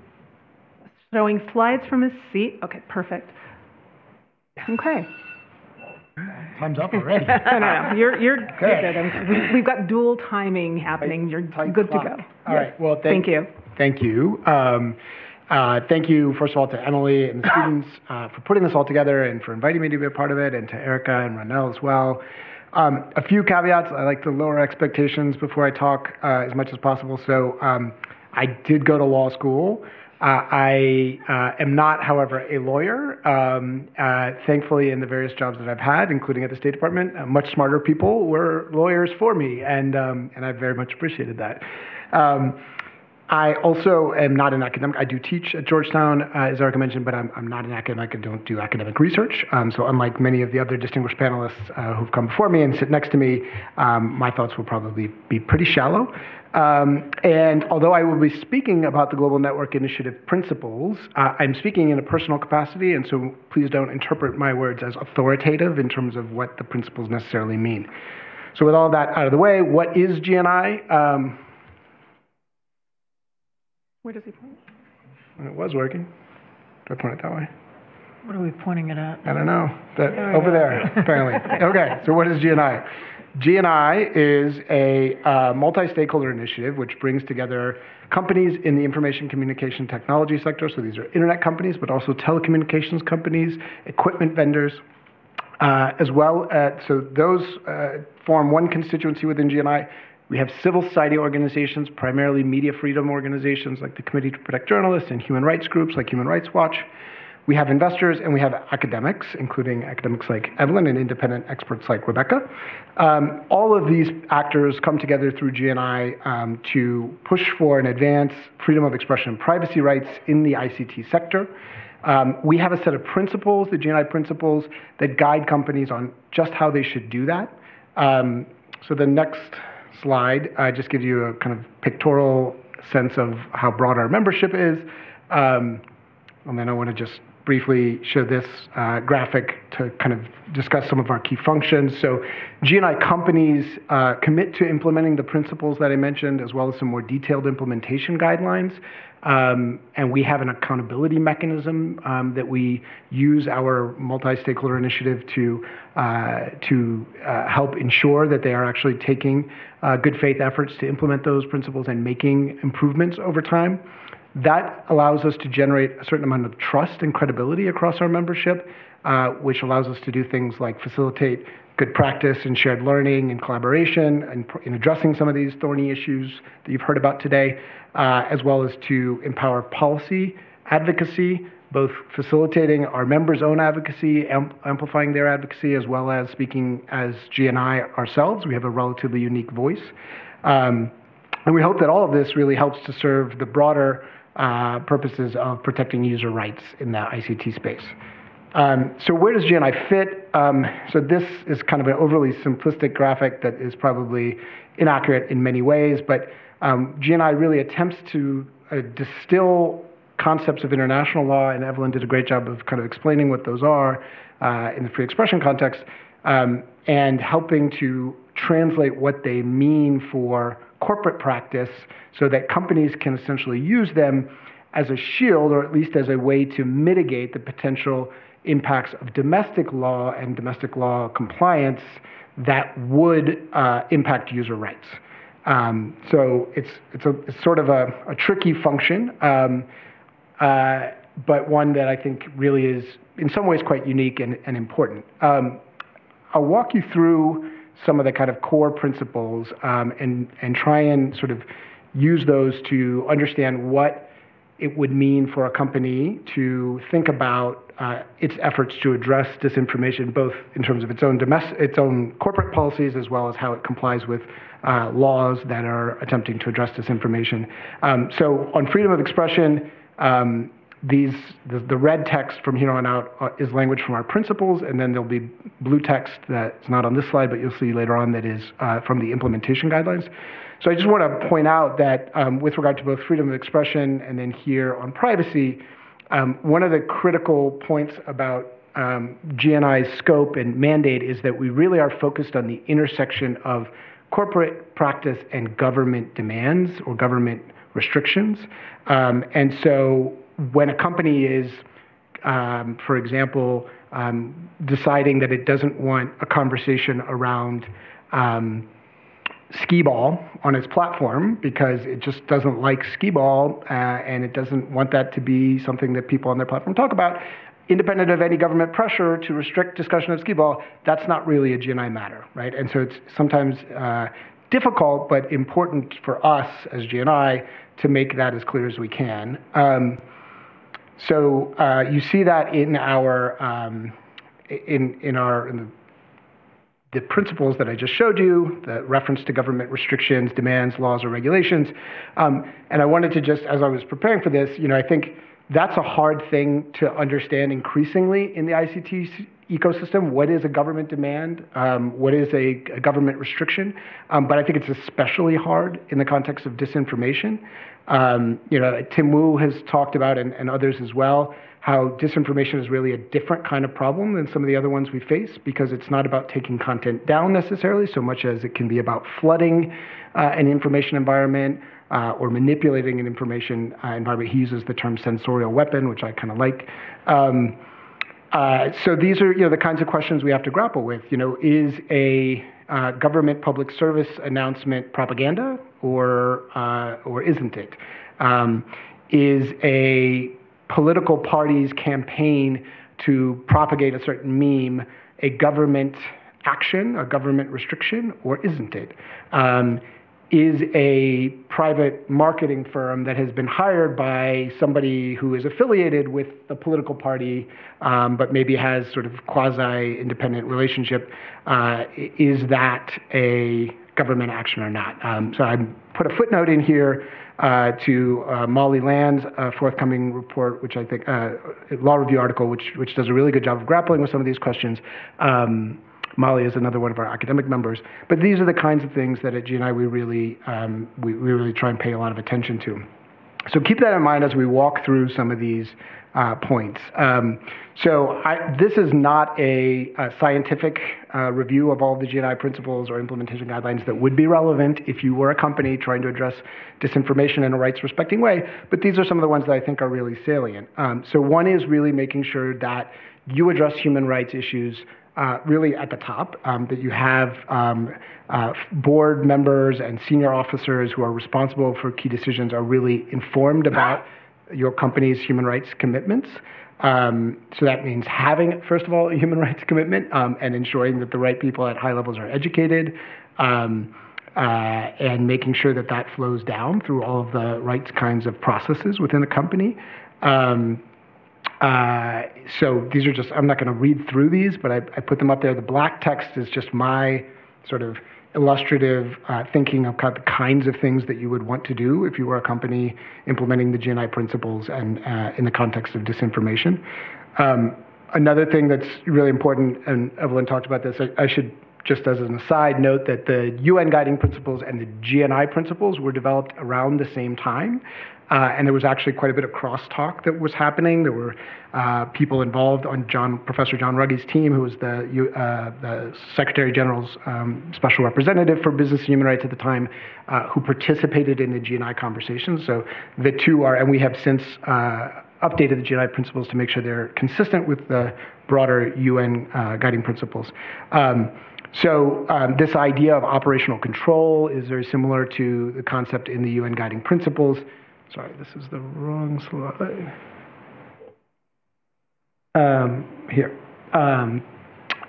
showing slides from his seat. Okay, perfect. Okay. Time's up already. no, no, no. You're, you're, you're good. I we've got dual timing happening. You're Tight good clock. to go. All right. Well, Thank thank, you. Thank you. Um, uh, thank you, first of all, to Emily and the students uh, for putting this all together and for inviting me to be a part of it, and to Erika and RonNell as well. Um, a few caveats. I like to lower expectations before I talk uh, as much as possible. So um, I did go to law school. Uh, I uh, am not, however, a lawyer. Um, uh, thankfully, in the various jobs that I've had, including at the State Department, uh, much smarter people were lawyers for me, and um, and I very much appreciated that. Um, I also am not an academic. I do teach at Georgetown, uh, as Erika mentioned, but I'm, I'm not an academic. I don't do academic research. Um, so unlike many of the other distinguished panelists uh, who've come before me and sit next to me, um, my thoughts will probably be pretty shallow. Um, and although I will be speaking about the Global Network Initiative principles, uh, I'm speaking in a personal capacity, and so please don't interpret my words as authoritative in terms of what the principles necessarily mean. So with all that out of the way, what is GNI? Um, Where does he point? it was working. Do I point it that way? What are we pointing it at? I don't know. That, over there, apparently. Okay, so what is GNI? GNI is a uh, multi-stakeholder initiative which brings together companies in the information communication technology sector. So these are internet companies, but also telecommunications companies, equipment vendors, uh, as well. As, so those uh, form one constituency within GNI. We have civil society organizations, primarily media freedom organizations like the Committee to Protect Journalists and human rights groups like Human Rights Watch. We have investors and we have academics, including academics like Evelyn and independent experts like Rebecca. Um, all of these actors come together through GNI um, to push for and advance freedom of expression and privacy rights in the ICT sector. Um, we have a set of principles, the GNI principles, that guide companies on just how they should do that. Um, so the next slide uh, just gives you a kind of pictorial sense of how broad our membership is. Um, and then I want to just briefly show this uh, graphic to kind of discuss some of our key functions. So GNI companies uh, commit to implementing the principles that I mentioned, as well as some more detailed implementation guidelines. Um, and we have an accountability mechanism um, that we use our multi-stakeholder initiative to uh, to uh, help ensure that they are actually taking uh, good faith efforts to implement those principles and making improvements over time. That allows us to generate a certain amount of trust and credibility across our membership, uh, which allows us to do things like facilitate good practice and shared learning and collaboration and in addressing some of these thorny issues that you've heard about today, uh, as well as to empower policy advocacy, both facilitating our members' own advocacy, amp- amplifying their advocacy, as well as speaking as GNI ourselves. We have a relatively unique voice. Um, and we hope that all of this really helps to serve the broader uh, purposes of protecting user rights in the ICT space. Um, so where does GNI fit? Um, so this is kind of an overly simplistic graphic that is probably inaccurate in many ways, but um, GNI really attempts to uh, distill concepts of international law, and Evelyn did a great job of kind of explaining what those are uh, in the free expression context, um, and helping to translate what they mean for corporate practice so that companies can essentially use them as a shield or at least as a way to mitigate the potential impacts of domestic law and domestic law compliance that would uh, impact user rights. Um, so it's, it's, a, it's sort of a, a tricky function, um, uh, but one that I think really is in some ways quite unique and, and important. Um, I'll walk you through some of the kind of core principles um, and, and try and sort of use those to understand what it would mean for a company to think about uh, its efforts to address disinformation, both in terms of its own domestic, its own corporate policies, as well as how it complies with uh, laws that are attempting to address disinformation. Um, so, on freedom of expression, um, these the, the, red text from here on out uh, is language from our principles, and then there'll be blue text that's not on this slide, but you'll see later on that is uh, from the implementation guidelines. So I just want to point out that um, with regard to both freedom of expression and then here on privacy, um, one of the critical points about um, GNI's scope and mandate is that we really are focused on the intersection of corporate practice and government demands or government restrictions. Um, and so when a company is, um, for example, um, deciding that it doesn't want a conversation around skee ball on its platform because it just doesn't like skee ball uh, and it doesn't want that to be something that people on their platform talk about. Independent of any government pressure to restrict discussion of skee ball, that's not really a GNI matter, right? And so it's sometimes uh, difficult but important for us as GNI to make that as clear as we can. Um, so uh, you see that in our um, in in our in the the principles that I just showed you, the reference to government restrictions, demands, laws, or regulations. Um, and I wanted to just, as I was preparing for this, you know, I think that's a hard thing to understand increasingly in the ICT ecosystem. What is a government demand? Um, what is a, a government restriction? Um, but I think it's especially hard in the context of disinformation. Um, you know, Tim Wu has talked about, and, and others as well, how disinformation is really a different kind of problem than some of the other ones we face because it's not about taking content down necessarily so much as it can be about flooding uh, an information environment uh, or manipulating an information uh, environment. He uses the term censorial weapon, which I kind of like. Um, uh, so these are you know the kinds of questions we have to grapple with. You know, is a uh, government public service announcement propaganda or uh, or isn't it? Um, is a political party's campaign to propagate a certain meme a government action, a government restriction, or isn't it? Um, is a private marketing firm that has been hired by somebody who is affiliated with the political party, um, but maybe has sort of quasi-independent relationship. Uh, is that a government action or not? Um, so I put a footnote in here uh, to uh, Molly Land's uh, forthcoming report, which I think, uh, law review article, which, which does a really good job of grappling with some of these questions. Um, Molly is another one of our academic members. But these are the kinds of things that at GNI we really, um, we, we really try and pay a lot of attention to. So keep that in mind as we walk through some of these uh, points. Um, so I, this is not a, a scientific uh, review of all the GNI principles or implementation guidelines that would be relevant if you were a company trying to address disinformation in a rights respecting way, but these are some of the ones that I think are really salient. Um, so one is really making sure that you address human rights issues uh, really at the top, um, that you have um, uh, board members and senior officers who are responsible for key decisions are really informed about your company's human rights commitments. Um, so that means having, first of all, a human rights commitment um, and ensuring that the right people at high levels are educated um, uh, and making sure that that flows down through all of the right kinds of processes within a company. Um, uh, so these are just, I'm not going to read through these, but I, I, put them up there. The black text is just my sort of illustrative uh, thinking of the kinds of things that you would want to do if you were a company implementing the GNI principles and uh, in the context of disinformation. Um, another thing that's really important, and Evelyn talked about this, I, I should just as an aside, note that the UN guiding principles and the GNI principles were developed around the same time. Uh, and there was actually quite a bit of crosstalk that was happening. There were uh, people involved on John, Professor John Ruggie's team, who was the, uh, the Secretary General's um, special representative for business and human rights at the time, uh, who participated in the GNI conversations. So the two are, and we have since uh, updated the GNI principles to make sure they're consistent with the broader UN uh, guiding principles. Um, so um, this idea of operational control is very similar to the concept in the UN guiding principles. Sorry, this is the wrong slide. Um, here. Um,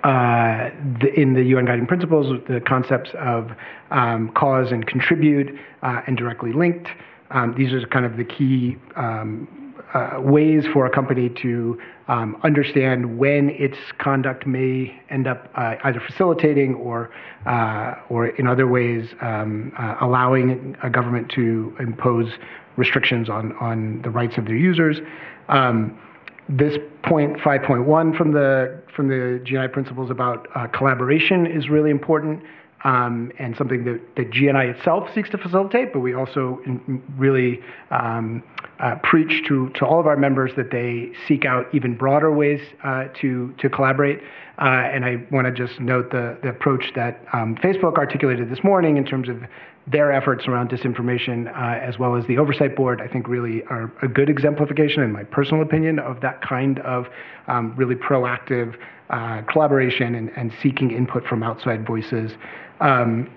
uh, the, in the UN guiding principles, the concepts of um, cause and contribute uh, and directly linked. Um, these are kind of the key um, uh, ways for a company to um, understand when its conduct may end up uh, either facilitating or, uh, or in other ways um, uh, allowing a government to impose restrictions on, on the rights of their users. Um, this point 5.1 from the from the GNI principles about uh, collaboration is really important um, and something that, that GNI itself seeks to facilitate, but we also in, really um, uh, preach to, to all of our members that they seek out even broader ways uh, to, to collaborate. Uh, and I want to just note the, the approach that um, Facebook articulated this morning in terms of their efforts around disinformation, uh, as well as the oversight board, I think really are a good exemplification, in my personal opinion, of that kind of um, really proactive uh, collaboration and, and, seeking input from outside voices. Um,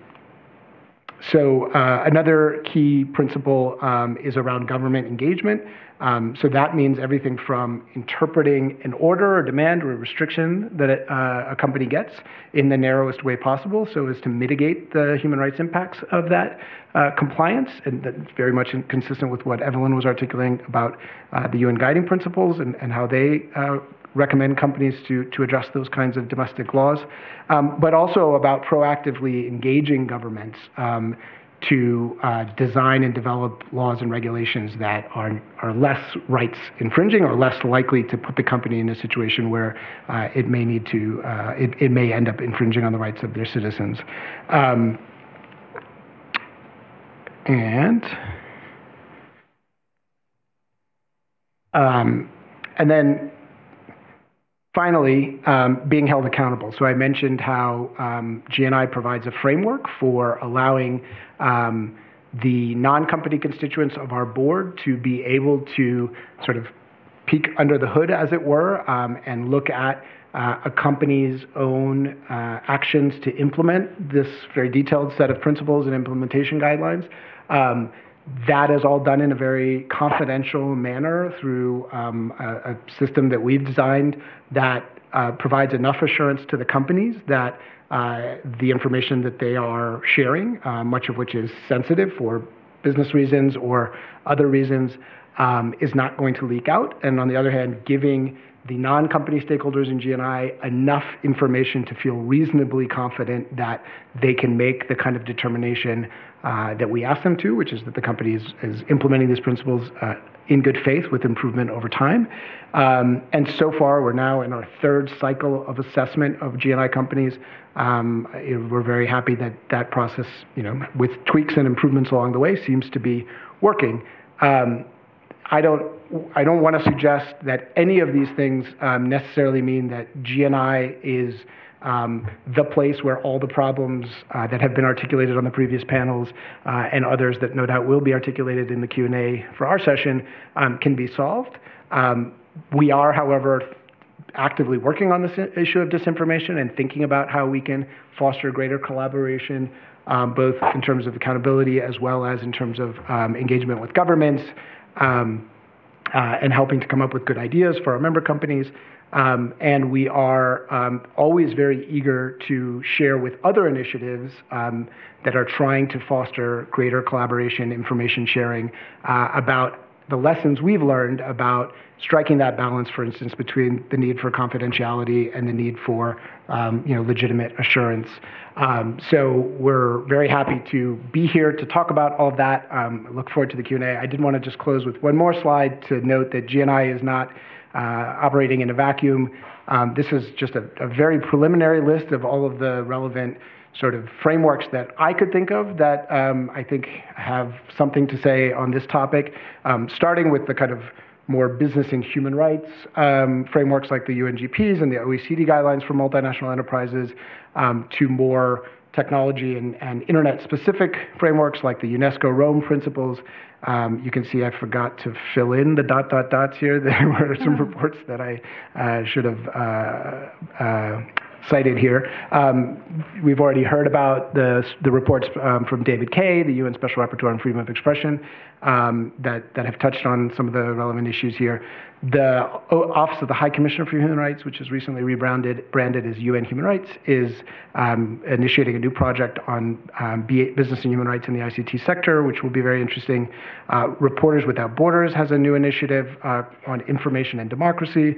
so uh, another key principle um, is around government engagement. Um, so that means everything from interpreting an order or demand or a restriction that it, uh, a company gets in the narrowest way possible so as to mitigate the human rights impacts of that uh, compliance. And that's very much consistent with what Evelyn was articulating about uh, the UN guiding principles and, and how they uh, recommend companies to, to address those kinds of domestic laws, um, but also about proactively engaging governments um, to uh, design and develop laws and regulations that are, are less rights infringing or less likely to put the company in a situation where uh, it may need to, uh, it, it may end up infringing on the rights of their citizens. Um, and um, and then Finally, um, being held accountable. So I mentioned how um, GNI provides a framework for allowing um, the non-company constituents of our board to be able to sort of peek under the hood, as it were, um, and look at uh, a company's own uh, actions to implement this very detailed set of principles and implementation guidelines. Um, that is all done in a very confidential manner through um, a, a, system that we've designed that uh, provides enough assurance to the companies that uh, the information that they are sharing, uh, much of which is sensitive for business reasons or other reasons, um, is not going to leak out. And on the other hand, giving the non-company stakeholders in GNI enough information to feel reasonably confident that they can make the kind of determination uh, that we ask them to, which is that the company is, is implementing these principles uh, in good faith with improvement over time. Um, and so far, we're now in our third cycle of assessment of GNI companies. Um, we're very happy that that process, you know, with tweaks and improvements along the way, seems to be working. Um, I don't I don't want to suggest that any of these things um, necessarily mean that GNI is um, the place where all the problems uh, that have been articulated on the previous panels uh, and others that no doubt will be articulated in the Q&A for our session um, can be solved. Um, we are, however, actively working on this issue of disinformation and thinking about how we can foster greater collaboration, um, both in terms of accountability as well as in terms of um, engagement with governments um, uh, and helping to come up with good ideas for our member companies. Um, and we are um, always very eager to share with other initiatives um, that are trying to foster greater collaboration, information sharing uh, about the lessons we've learned about striking that balance, for instance, between the need for confidentiality and the need for um, you know, legitimate assurance. Um, so we're very happy to be here to talk about all of that. Um, look forward to the Q&A. I did want to just close with one more slide to note that GNI is not uh, operating in a vacuum. Um, this is just a, a very preliminary list of all of the relevant sort of frameworks that I could think of that um, I think have something to say on this topic, um, starting with the kind of more business and human rights um, frameworks like the UNGPs and the OECD guidelines for multinational enterprises, um, to more technology and, and internet specific frameworks like the UNESCO ROAM principles. Um, you can see I forgot to fill in the dot dot dots here. There were some reports that I uh, should have uh, uh, cited here. Um, we've already heard about the, the reports um, from David Kaye, the UN Special Rapporteur on Freedom of Expression, um, that, that have touched on some of the relevant issues here. The Office of the High Commissioner for Human Rights, which is recently rebranded branded as UN Human Rights, is um, initiating a new project on um, business and human rights in the ICT sector, which will be very interesting. Uh, Reporters Without Borders has a new initiative uh, on information and democracy.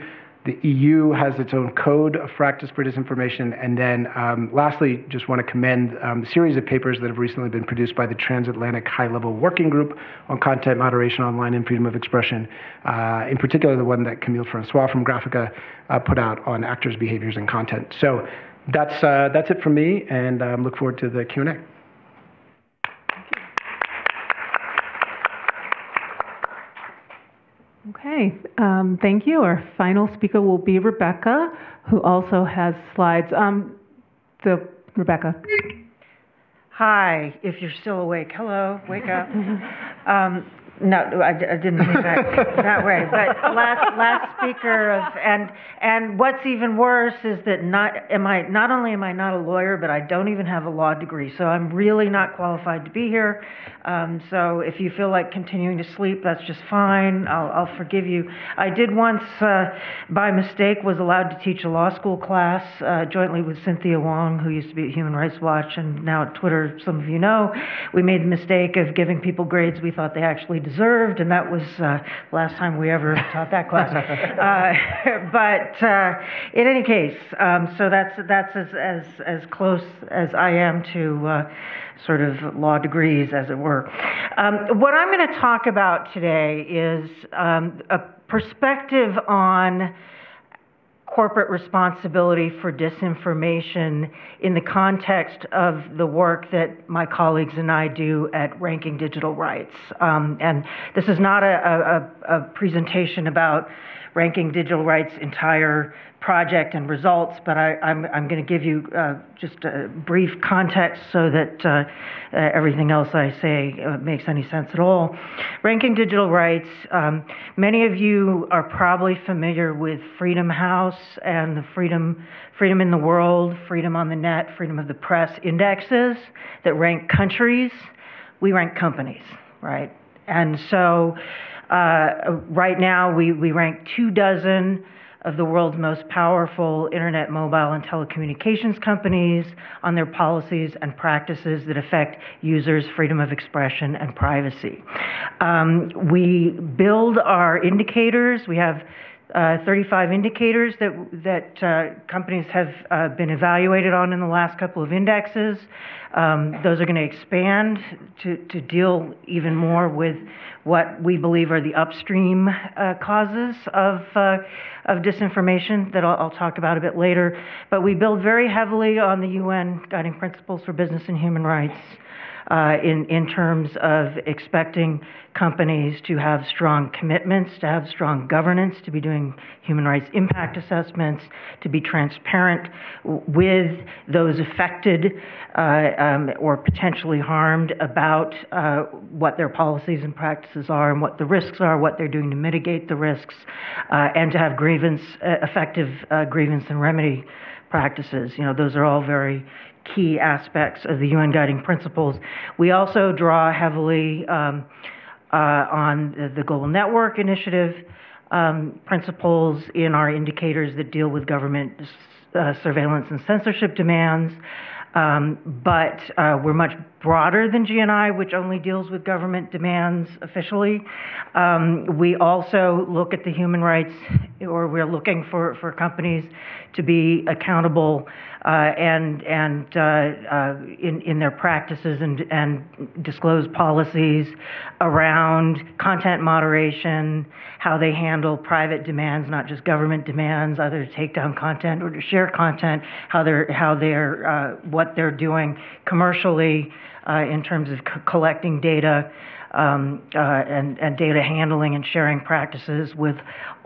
The EU has its own code of practice for disinformation. And then um, lastly, just want to commend um, a series of papers that have recently been produced by the Transatlantic High Level Working Group on Content Moderation Online and Freedom of Expression. Uh, in particular, the one that Camille Francois from Graphika uh, put out on actors' behaviors and content. So that's, uh, that's it from me, and um, look forward to the Q&A. Okay, um, thank you. Our final speaker will be Rebecca, who also has slides. Um, the Rebecca. Hi, if you're still awake. Hello, wake up. um, no, I, I didn't mean that that way. But last last speaker of and and what's even worse is that not am I not only am I not a lawyer, but I don't even have a law degree. So I'm really not qualified to be here. Um, so if you feel like continuing to sleep, that's just fine. I'll, I'll forgive you. I did once, uh, by mistake, was allowed to teach a law school class uh, jointly with Cynthia Wong, who used to be at Human Rights Watch and now at Twitter. Some of you know, we made the mistake of giving people grades we thought they actually deserved, and that was uh, last time we ever taught that class. uh, but uh, in any case, um, so that's that's as as as close as I am to uh, sort of law degrees, as it were. Um, what I'm going to talk about today is um, a perspective on corporate responsibility for disinformation in the context of the work that my colleagues and I do at Ranking Digital Rights. Um, and this is not a, a, a presentation about Ranking Digital Rights' entire project and results, but I, am going to give you uh, just a brief context so that uh, uh, everything else I say uh, makes any sense at all. Ranking Digital Rights, um, many of you are probably familiar with Freedom House and the Freedom, Freedom in the World, Freedom on the Net, Freedom of the Press indexes that rank countries. We rank companies, right? And so uh, right now we, we rank two dozen of the world's most powerful internet, mobile, and telecommunications companies on their policies and practices that affect users' freedom of expression and privacy. Um, we build our indicators. We have uh, 35 indicators that, that uh, companies have uh, been evaluated on in the last couple of indexes. Um, those are going to expand to, to deal even more with what we believe are the upstream uh, causes of, uh, of disinformation that I'll, I'll talk about a bit later. But we build very heavily on the UN Guiding Principles for Business and Human Rights in, in terms of expecting companies to have strong commitments, to have strong governance, to be doing human rights impact assessments, to be transparent with those affected uh, um, or potentially harmed about uh, what their policies and practices are and what the risks are, what they're doing to mitigate the risks, uh, and to have grievance, uh, effective uh, grievance and remedy practices. You know, those are all very key aspects of the UN guiding principles. We also draw heavily um, uh, on the, Global Network Initiative um, principles in our indicators that deal with government uh, surveillance and censorship demands. Um, but uh, we're much broader than GNI, which only deals with government demands officially. Um, we also look at the human rights, or we're looking for, for companies to be accountable and and uh, uh, in in their practices and and disclose policies around content moderation, how they handle private demands, not just government demands, either to take down content or to share content, how they're how they're uh, what they're doing commercially uh, in terms of c- collecting data um, uh, and, and, data handling and sharing practices with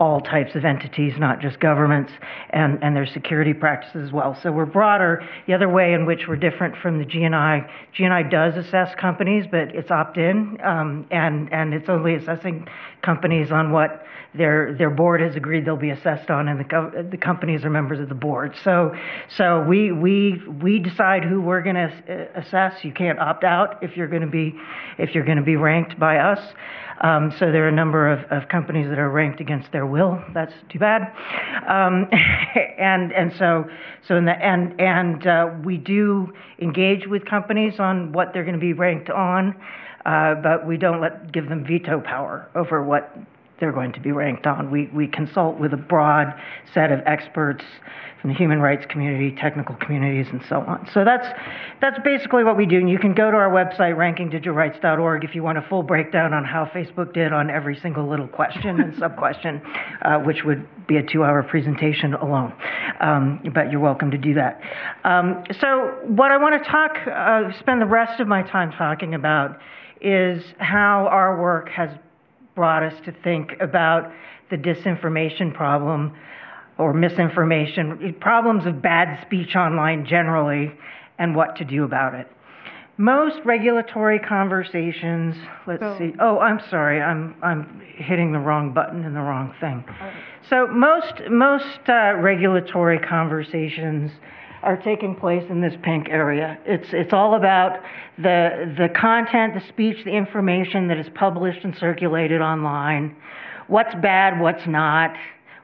all types of entities, not just governments, and, and their security practices as well. So we're broader. The other way in which we're different from the GNI, GNI does assess companies, but it's opt-in, um, and, and it's only assessing companies on what their their board has agreed they'll be assessed on, and the the companies are members of the board. So so we we we decide who we're going to assess. You can't opt out if you're going to be if you're going to be ranked by us. Um, so there are a number of, of companies that are ranked against their will. That's too bad. Um, and and so so in the and and uh, we do engage with companies on what they're going to be ranked on. Uh, but we don't let give them veto power over what they're going to be ranked on. We, we consult with a broad set of experts the human rights community, technical communities, and so on. So that's, that's basically what we do. And you can go to our website, rankingdigitalrights.org, if you want a full breakdown on how Facebook did on every single little question and sub question, uh, which would be a two hour presentation alone. Um, but you're welcome to do that. Um, so, what I want to talk, uh, spend the rest of my time talking about is how our work has brought us to think about the disinformation problem or misinformation, problems of bad speech online generally, and what to do about it. Most regulatory conversations, let's so, see. Oh, I'm sorry. I'm I'm hitting the wrong button and the wrong thing. So most most uh, regulatory conversations are taking place in this pink area. It's, it's all about the, the content, the speech, the information that is published and circulated online, what's bad, what's not,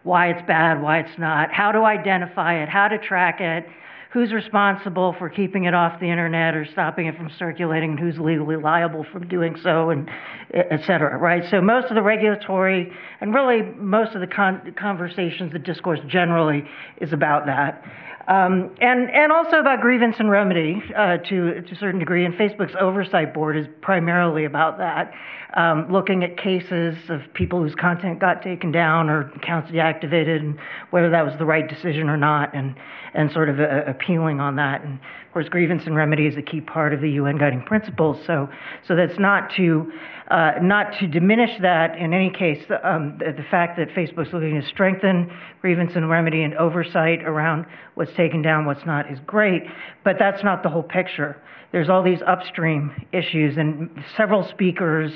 why it's bad, why it's not, how to identify it, how to track it, who's responsible for keeping it off the internet or stopping it from circulating, and who's legally liable for doing so, and et cetera, right? So most of the regulatory and really most of the con- conversations, the discourse generally is about that. Um, and, and also about grievance and remedy uh, to, to a certain degree. And Facebook's oversight board is primarily about that, um, looking at cases of people whose content got taken down or accounts deactivated and whether that was the right decision or not, and, and sort of uh, appealing on that. And of course, grievance and remedy is a key part of the UN guiding principles. So, so that's not to uh, not to diminish that in any case, um, the, the, fact that Facebook's looking to strengthen grievance and remedy and oversight around what's taken down, what's not, is great, but that's not the whole picture. There's all these upstream issues, and several speakers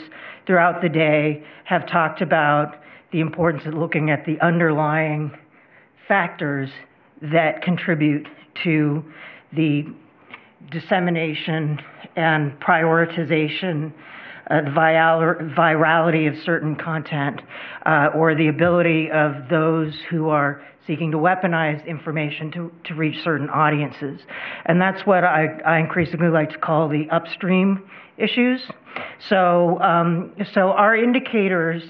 throughout the day have talked about the importance of looking at the underlying factors that contribute to the dissemination and prioritization uh, the virality of certain content uh, or the ability of those who are seeking to weaponize information to, to reach certain audiences. And that's what I, I increasingly like to call the upstream issues. So, um, so our indicators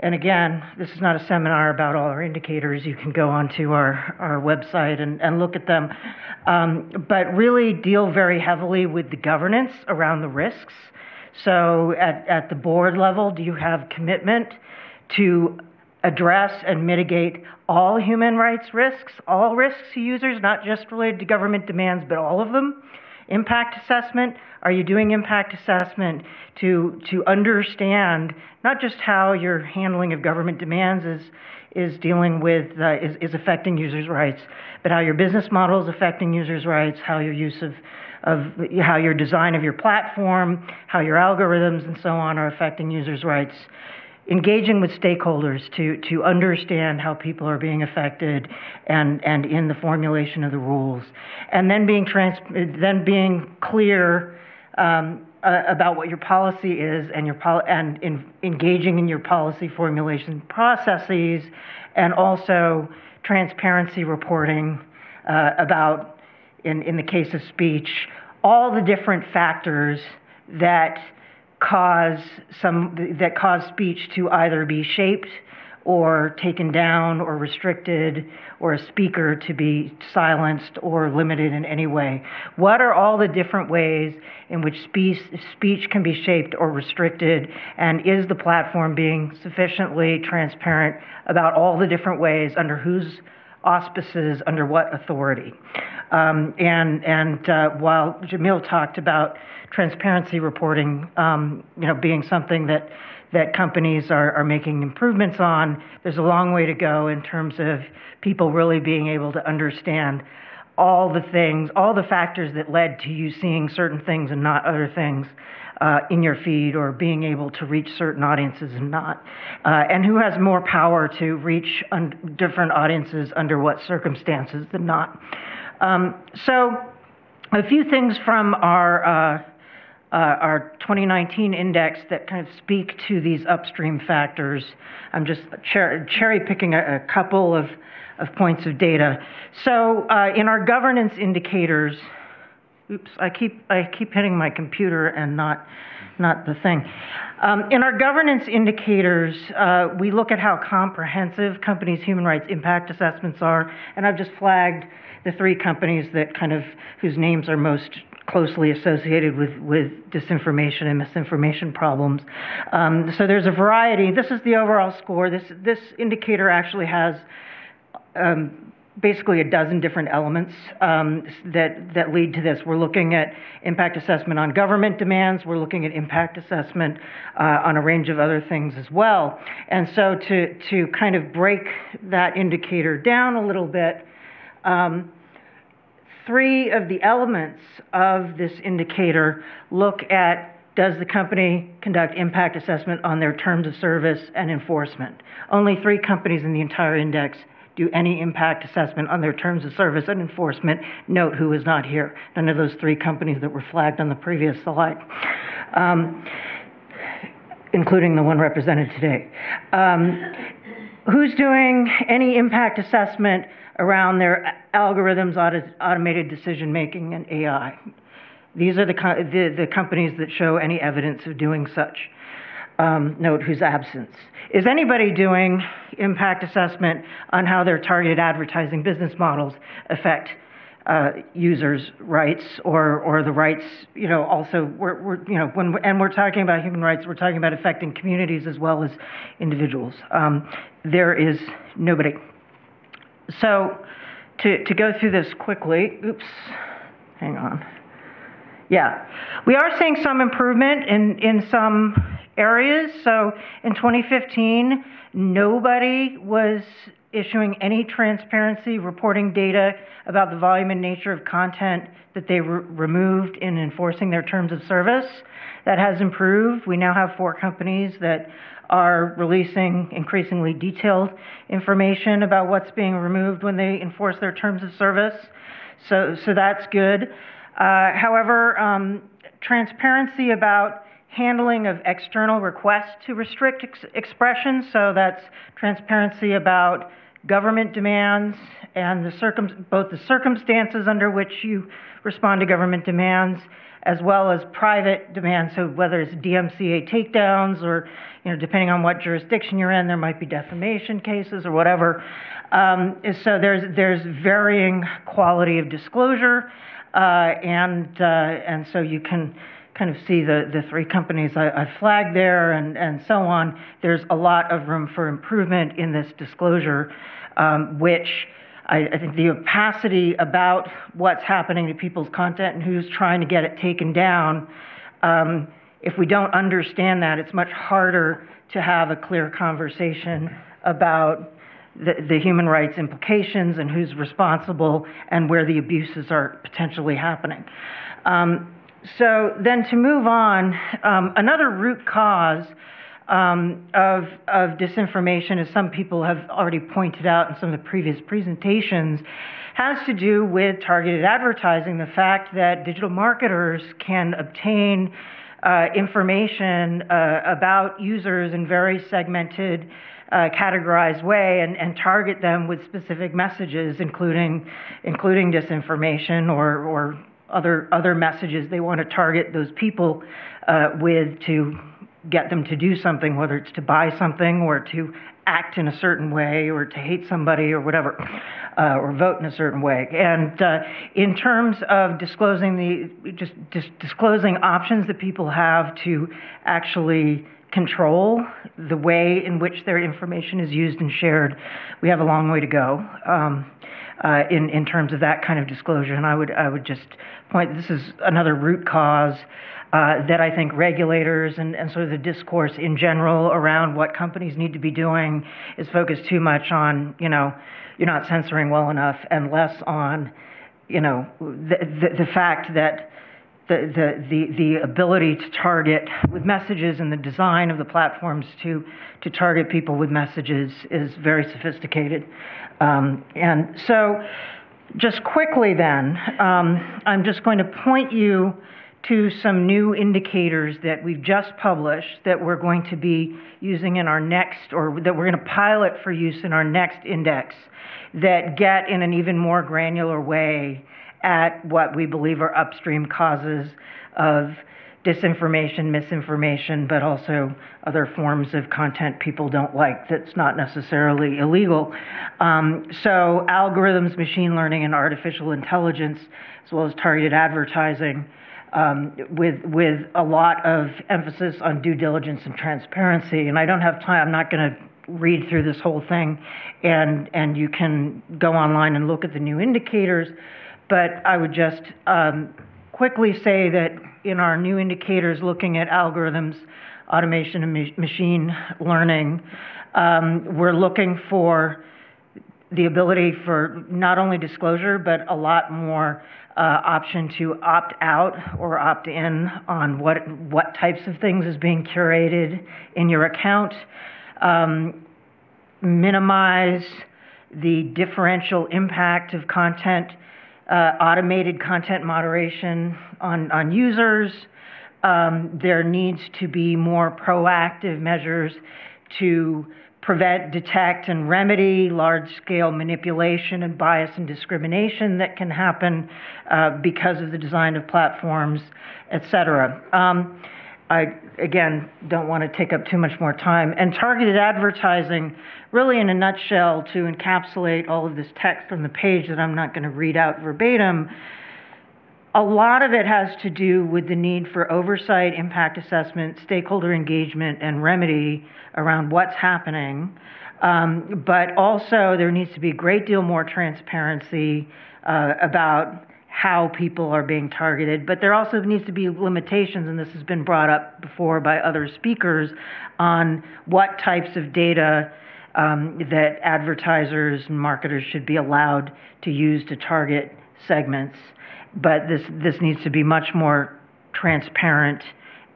and again, this is not a seminar about all our indicators. You can go onto our, our website and, and look at them. Um, but really deal very heavily with the governance around the risks. So at, at the board level, do you have commitment to address and mitigate all human rights risks, all risks to users, not just related to government demands, but all of them? Impact assessment, are you doing impact assessment to, to understand not just how your handling of government demands is, is dealing with, uh, is, is affecting users' rights, but how your business model is affecting users' rights, how your use of, of how your design of your platform, how your algorithms and so on are affecting users' rights engaging with stakeholders to, to understand how people are being affected and, and in the formulation of the rules. And then being, trans, then being clear um, uh, about what your policy is and, your pol- and in, engaging in your policy formulation processes and also transparency reporting uh, about, in, in the case of speech, all the different factors that cause some that cause speech to either be shaped or taken down or restricted or a speaker to be silenced or limited in any way. What are all the different ways in which speech, speech can be shaped or restricted? And is the platform being sufficiently transparent about all the different ways under whose auspices under what authority um, and and uh, while Jamil talked about transparency reporting, um, you know, being something that that companies are, are making improvements on, there's a long way to go in terms of people really being able to understand all the things, all the factors that led to you seeing certain things and not other things. Uh, in your feed or being able to reach certain audiences and not, uh, and who has more power to reach un- different audiences under what circumstances than not. Um, so, a few things from our uh, uh, our 2019 index that kind of speak to these upstream factors. I'm just cher- cherry picking a, a, couple of, of points of data. So, uh, in our governance indicators, oops, I keep I keep hitting my computer and not not the thing. Um, in our governance indicators, uh, we look at how comprehensive companies' human rights impact assessments are, and I've just flagged the three companies that kind of whose names are most closely associated with, with disinformation and misinformation problems. Um, so there's a variety. This is the overall score. This this indicator actually has um, basically a dozen different elements um, that that lead to this. We're looking at impact assessment on government demands. We're looking at impact assessment uh, on a range of other things as well. And so to to kind of break that indicator down a little bit. Um, three of the elements of this indicator look at does the company conduct impact assessment on their terms of service and enforcement? Only three companies in the entire index do any impact assessment on their terms of service and enforcement. Note who is not here. None of those three companies that were flagged on the previous slide, um, including the one represented today. Um, who's doing any impact assessment around their algorithms, auto, automated decision making, and AI. These are the, the, the, companies that show any evidence of doing such. Um, note whose absence. Is anybody doing impact assessment on how their targeted advertising business models affect uh, users' rights or, or the rights, you know, also, we're, we're, you know, when, and we're talking about human rights, we're talking about affecting communities as well as individuals. Um, there is nobody. So to, to go through this quickly, oops, hang on. Yeah, we are seeing some improvement in, in some areas. So in 2015, nobody was issuing any transparency reporting data about the volume and nature of content that they re- removed in enforcing their terms of service. That has improved. We now have four companies that are releasing increasingly detailed information about what's being removed when they enforce their terms of service. So, so that's good. Uh, however, um, transparency about handling of external requests to restrict ex- expression, so that's transparency about government demands and the both the circumstances under which you respond to government demands as well as private demands. So whether it's DMCA takedowns or, you know, depending on what jurisdiction you're in, there might be defamation cases or whatever. Um, so there's there's varying quality of disclosure, and uh, and so you can kind of see the, the three companies I, I flagged there and, and so on. There's a lot of room for improvement in this disclosure, um, which I, I think the opacity about what's happening to people's content and who's trying to get it taken down, um, if we don't understand that, it's much harder to have a clear conversation about the, the human rights implications and who's responsible and where the abuses are potentially happening. Um, so then to move on, um, another root cause um, of, of disinformation, as some people have already pointed out in some of the previous presentations, has to do with targeted advertising. The fact that digital marketers can obtain uh, information uh, about users in very segmented, uh, categorized way and, and target them with specific messages, including including disinformation or, or other other messages they want to target those people uh, with to get them to do something, whether it's to buy something or to act in a certain way or to hate somebody or whatever, uh, or vote in a certain way. And uh, in terms of disclosing the just, just disclosing options that people have to actually control the way in which their information is used and shared, we have a long way to go. Um, uh, in in terms of that kind of disclosure. And I would I would just point this is another root cause uh, that I think regulators and, and sort of the discourse in general around what companies need to be doing is focused too much on you know you're not censoring well enough and less on you know the the, the fact that the, the, the, the ability to target with messages and the design of the platforms to, to target people with messages is very sophisticated. Um, and so, just quickly then, um, I'm just going to point you to some new indicators that we've just published that we're going to be using in our next, or that we're going to pilot for use in our next index that get in an even more granular way at what we believe are upstream causes of disinformation, misinformation, but also other forms of content people don't like that's not necessarily illegal. Um, so, algorithms, machine learning, and artificial intelligence, as well as targeted advertising, um, with with a lot of emphasis on due diligence and transparency. And I don't have time. I'm not going to read through this whole thing, and and you can go online and look at the new indicators. But I would just um, quickly say that in our new indicators looking at algorithms, automation, and ma- machine learning, um, we're looking for the ability for not only disclosure, but a lot more uh, option to opt out or opt in on what, what types of things is being curated in your account. Um, minimize the differential impact of content uh, automated content moderation on, on users. Um, there needs to be more proactive measures to prevent, detect, and remedy large scale manipulation and bias and discrimination that can happen uh, because of the design of platforms, et cetera. Um, I, again, don't want to take up too much more time. And targeted advertising, really in a nutshell, to encapsulate all of this text on the page that I'm not going to read out verbatim, a lot of it has to do with the need for oversight, impact assessment, stakeholder engagement, and remedy around what's happening. Um, but also, there needs to be a great deal more transparency uh, about how people are being targeted, but there also needs to be limitations, and this has been brought up before by other speakers, on what types of data um, that advertisers and marketers should be allowed to use to target segments. But this, this needs to be much more transparent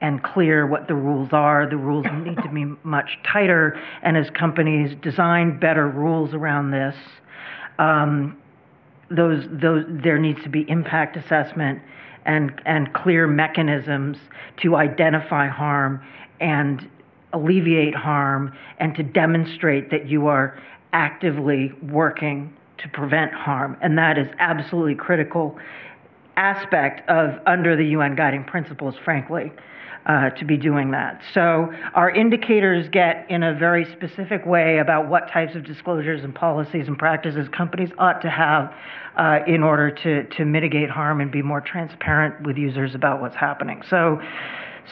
and clear what the rules are. The rules need to be much tighter, and as companies design better rules around this, um, those, those, there needs to be impact assessment and, and clear mechanisms to identify harm and alleviate harm and to demonstrate that you are actively working to prevent harm. And that is absolutely critical aspect of under the UN guiding principles, frankly, uh, to be doing that. So our indicators get in a very specific way about what types of disclosures and policies and practices companies ought to have uh, in order to, to mitigate harm and be more transparent with users about what's happening. So,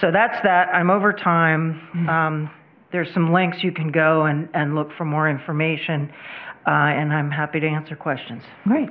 so that's that. I'm over time. Um, there's some links you can go and, and look for more information, uh, and I'm happy to answer questions. Great.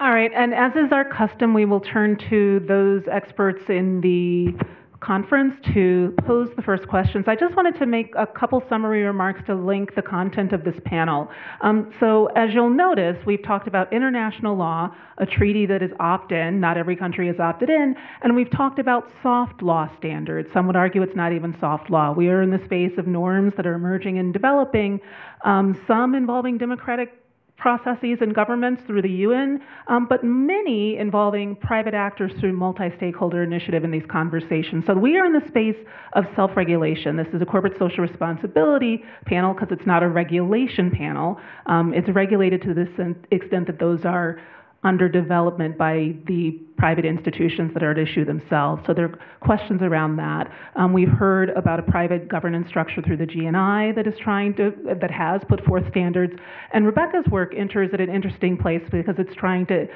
All right, and as is our custom, we will turn to those experts in the conference to pose the first questions. I just wanted to make a couple summary remarks to link the content of this panel. Um, so as you'll notice, we've talked about international law, a treaty that is opt-in, not every country is opted in, and we've talked about soft law standards. Some would argue it's not even soft law. We are in the space of norms that are emerging and developing, um, some involving democratic processes and governments through the UN, um, but many involving private actors through multi-stakeholder initiative in these conversations. So we are in the space of self-regulation. This is a corporate social responsibility panel because it's not a regulation panel. Um, it's regulated to the extent that those are under development by the private institutions that are at issue themselves. So there are questions around that. Um, we've heard about a private governance structure through the GNI that is trying to, that has put forth standards. And Rebecca's work enters at an interesting place because it's trying to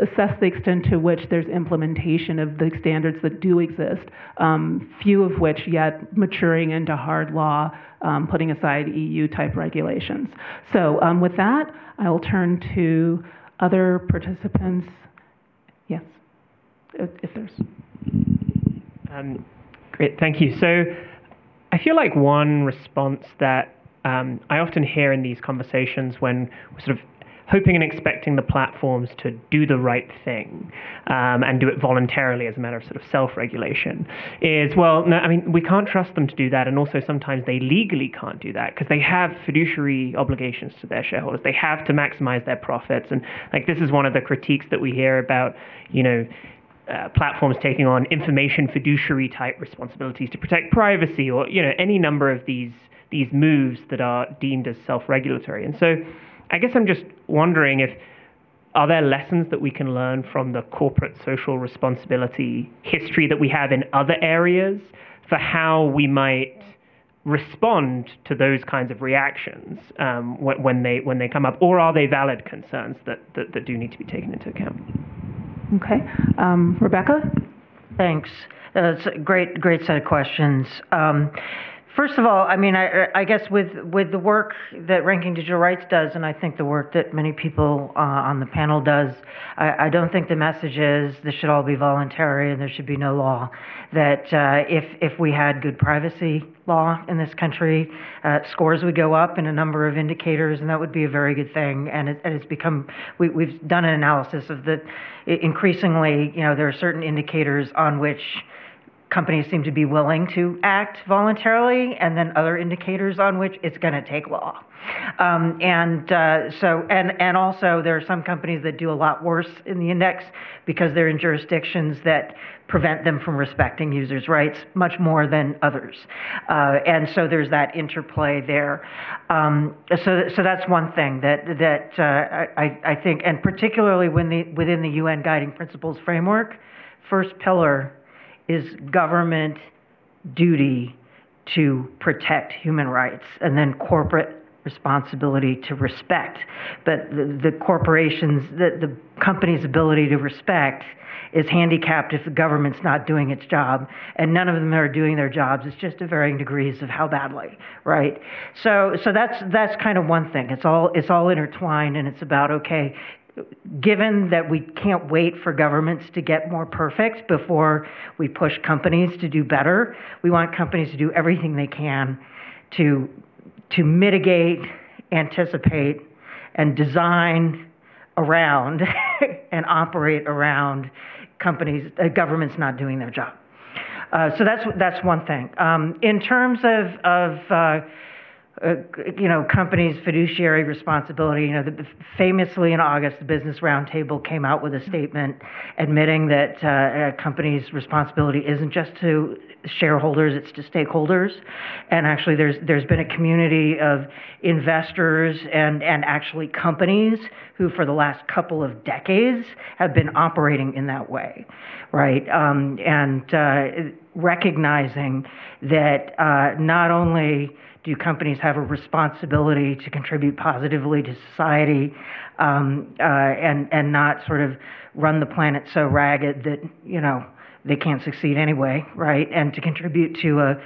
assess the extent to which there's implementation of the standards that do exist, um, few of which yet maturing into hard law, um, putting aside EU type regulations. So um, with that, I will turn to other participants? Yes, if there's. Um, great, thank you. So I feel like one response that um, I often hear in these conversations when we're sort of hoping and expecting the platforms to do the right thing um, and do it voluntarily as a matter of sort of self-regulation is well no i mean we can't trust them to do that and also sometimes they legally can't do that because they have fiduciary obligations to their shareholders. They have to maximize their profits and like this is one of the critiques that we hear about you know uh, platforms taking on information fiduciary type responsibilities to protect privacy or you know any number of these these moves that are deemed as self-regulatory. And so I guess I'm just wondering if are there lessons that we can learn from the corporate social responsibility history that we have in other areas for how we might respond to those kinds of reactions um, when, when, they when they come up, or are they valid concerns that, that, that do need to be taken into account? Okay, um, Rebecca. Thanks. That's a great great set of questions. Um, First of all, I mean, I, I guess with, with the work that Ranking Digital Rights does, and I think the work that many people uh, on the panel does, I, I don't think the message is this should all be voluntary and there should be no law. That uh, if, if we had good privacy law in this country, uh, scores would go up in a number of indicators, and that would be a very good thing. And, it, and it's become, we, we've done an analysis of that increasingly, you know, there are certain indicators on which companies seem to be willing to act voluntarily, and then other indicators on which it's going to take law. Um, and uh, so, and and also there are some companies that do a lot worse in the index because they're in jurisdictions that prevent them from respecting users' rights much more than others. Uh, and so there's that interplay there. Um, so, so that's one thing that that uh, I, I think, and particularly when the within the UN Guiding Principles framework, first pillar is government duty to protect human rights and then corporate responsibility to respect. But the, the corporations, the, the company's ability to respect is handicapped if the government's not doing its job, and none of them are doing their jobs. It's just to varying degrees of how badly, right? So, so that's that's kind of one thing. It's all it's all intertwined, and it's about okay, given that we can't wait for governments to get more perfect before we push companies to do better, we want companies to do everything they can to, to mitigate, anticipate, and design around and operate around companies, uh, governments not doing their job. Uh, so that's that's one thing. Um, in terms of of uh, you know, companies' fiduciary responsibility. You know, the, famously in August, the Business Roundtable came out with a statement admitting that uh, a company's responsibility isn't just to shareholders, it's to stakeholders. And actually, there's there's been a community of investors and and actually companies who, for the last couple of decades, have been operating in that way, right? Um, and uh, recognizing that uh, not only do companies have a responsibility to contribute positively to society um, uh, and and not sort of run the planet so ragged that you know they can't succeed anyway, right? And to contribute to a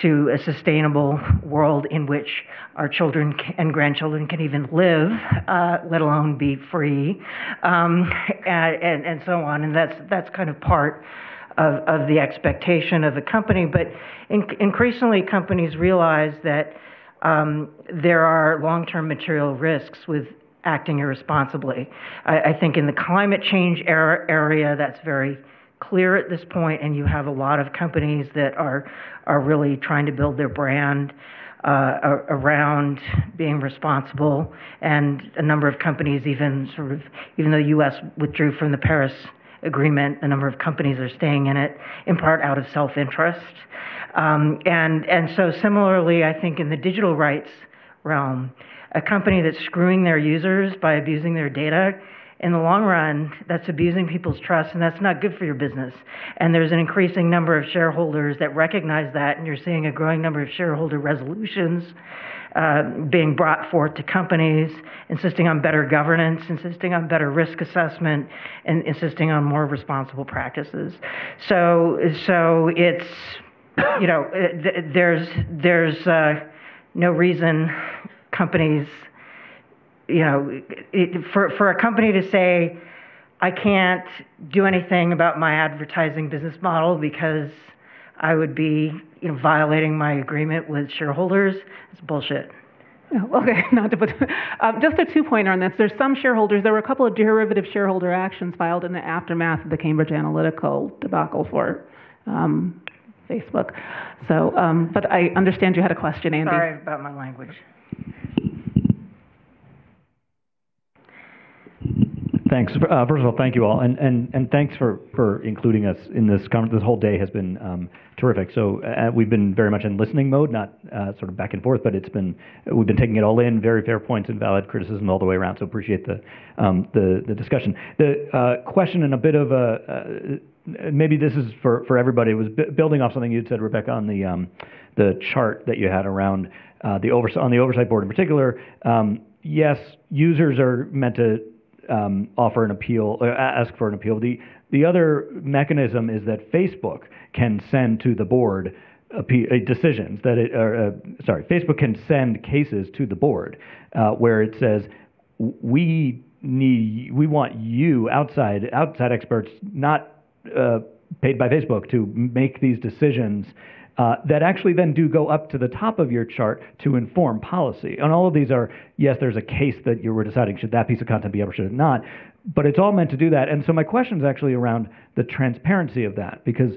to a sustainable world in which our children and grandchildren can even live, uh, let alone be free, um, and, and, and so on. And that's that's kind of part of, of the expectation of the company. But in, increasingly, companies realize that um, there are long-term material risks with acting irresponsibly. I, I think in the climate change era, area, that's very clear at this point, and you have a lot of companies that are are really trying to build their brand uh, around being responsible, and a number of companies even sort of, even though the U.S. withdrew from the Paris agreement. A number of companies are staying in it, in part out of self-interest. Um, and, and so similarly, I think in the digital rights realm, a company that's screwing their users by abusing their data, in the long run, that's abusing people's trust, and that's not good for your business. And there's an increasing number of shareholders that recognize that, and you're seeing a growing number of shareholder resolutions uh, being brought forth to companies, insisting on better governance, insisting on better risk assessment, and insisting on more responsible practices. So, so it's, you know, th- there's there's uh, no reason companies, you know, it, for for a company to say, I can't do anything about my advertising business model because I would be you know, violating my agreement with shareholders. It's bullshit. Oh, okay, not to put, um, just a two-pointer on this. There's some shareholders, there were a couple of derivative shareholder actions filed in the aftermath of the Cambridge Analytica debacle for um, Facebook. So, um, but I understand you had a question, Andy. Sorry about my language. Thanks. Uh, first of all, thank you all, and and and thanks for for including us in this conference. This whole day has been um, terrific. So uh, we've been very much in listening mode, not uh, sort of back and forth, but it's been we've been taking it all in. Very fair points and valid criticism all the way around. So appreciate the um, the the discussion. The uh, question and a bit of a uh, maybe this is for for everybody. It was b- building off something you'd said, Rebecca, on the um, the chart that you had around uh, the oversight on the oversight board in particular. Um, yes, users are meant to um, offer an appeal, or ask for an appeal. The the other mechanism is that Facebook can send to the board uh, decisions that it, or, uh, sorry, Facebook can send cases to the board uh, where it says we need we want you outside outside experts not uh, paid by Facebook to make these decisions uh, that actually then do go up to the top of your chart to inform policy. And all of these are, yes, there's a case that you were deciding should that piece of content be up or should it not, but it's all meant to do that. And so my question is actually around the transparency of that, because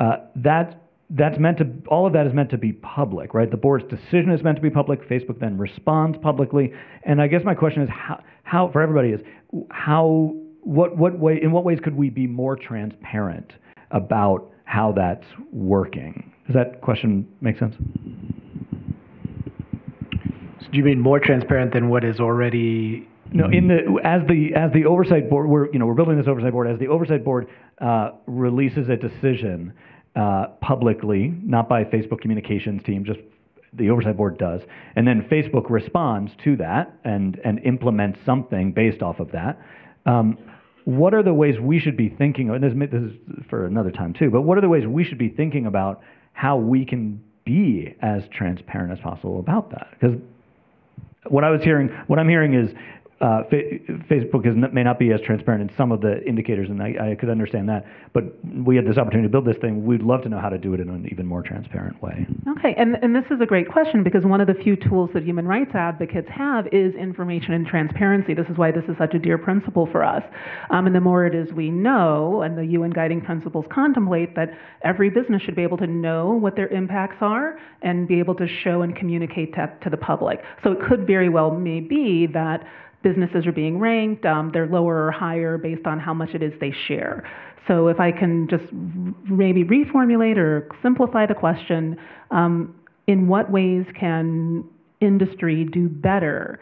uh, that that's meant to all of that is meant to be public, right? The board's decision is meant to be public. Facebook then responds publicly. And I guess my question is how, how for everybody is how what what way in what ways could we be more transparent about how that's working? Does that question make sense? So do you mean more transparent than what is already? No, in the as the as the oversight board, we're you know we're building this oversight board. As the oversight board uh, releases a decision uh, publicly, not by Facebook communications team, just the oversight board does, and then Facebook responds to that and and implements something based off of that. Um, what are the ways we should be thinking? And this, this is for another time too. But what are the ways we should be thinking about how we can be as transparent as possible about that. Because what I was hearing, what I'm hearing is uh, fa- Facebook is, may not be as transparent in some of the indicators, and I, I could understand that. But we had this opportunity to build this thing. We'd love to know how to do it in an even more transparent way. Okay, and, and this is a great question because one of the few tools that human rights advocates have is information and transparency. This is why this is such a dear principle for us. Um, and the more it is we know, and the UN guiding principles contemplate that every business should be able to know what their impacts are and be able to show and communicate that to the public. So it could very well may be that businesses are being ranked, um, they're lower or higher based on how much it is they share. So if I can just maybe reformulate or simplify the question, um, in what ways can industry do better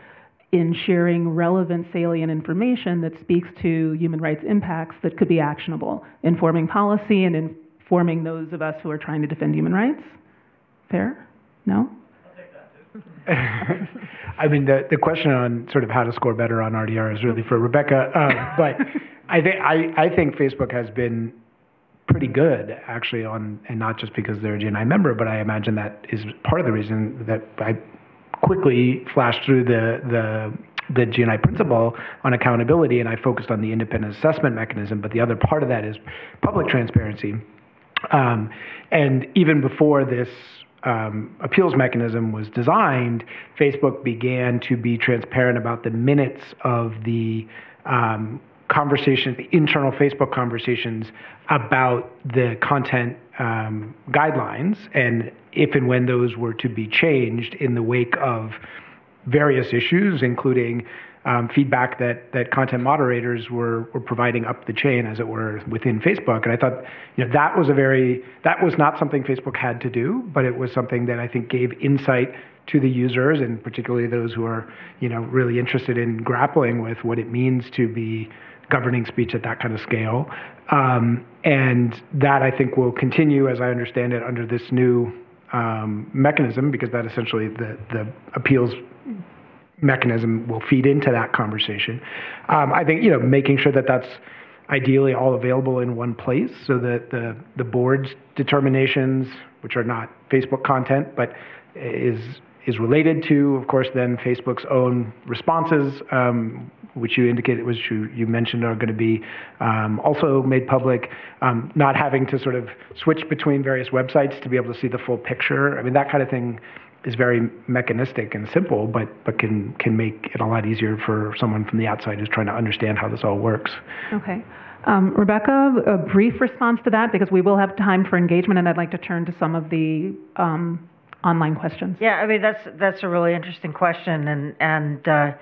in sharing relevant, salient information that speaks to human rights impacts that could be actionable, informing policy and informing those of us who are trying to defend human rights? Fair? No? I mean, the, the question on sort of how to score better on RDR is really for Rebecca. Uh, but I think I, I think Facebook has been pretty good actually on, and not just because they're a GNI member, but I imagine that is part of the reason that I quickly flashed through the the the GNI principle on accountability, and I focused on the independent assessment mechanism. But the other part of that is public transparency. Um, and even before this um, appeals mechanism was designed, Facebook began to be transparent about the minutes of the um, conversations, the internal Facebook conversations about the content um, guidelines, and if and when those were to be changed in the wake of various issues, including um, feedback that that content moderators were were providing up the chain, as it were, within Facebook. And I thought, you know, that was a very that was not something Facebook had to do, but it was something that I think gave insight to the users, and particularly those who are, you know, really interested in grappling with what it means to be governing speech at that kind of scale. Um, and that I think will continue, as I understand it, under this new um, mechanism, because that essentially the the appeals mechanism will feed into that conversation. Um, I think you know making sure that that's ideally all available in one place, so that the the board's determinations, which are not Facebook content, but is is related to, of course, then Facebook's own responses, um, which you indicated, which you, you mentioned are going to be um, also made public, um, not having to sort of switch between various websites to be able to see the full picture. I mean, that kind of thing is very mechanistic and simple, but but can can make it a lot easier for someone from the outside who's trying to understand how this all works. Okay. Um, Rebecca, a brief response to that because we will have time for engagement, and I'd like to turn to some of the um, online questions. Yeah, I mean that's that's a really interesting question, and and uh,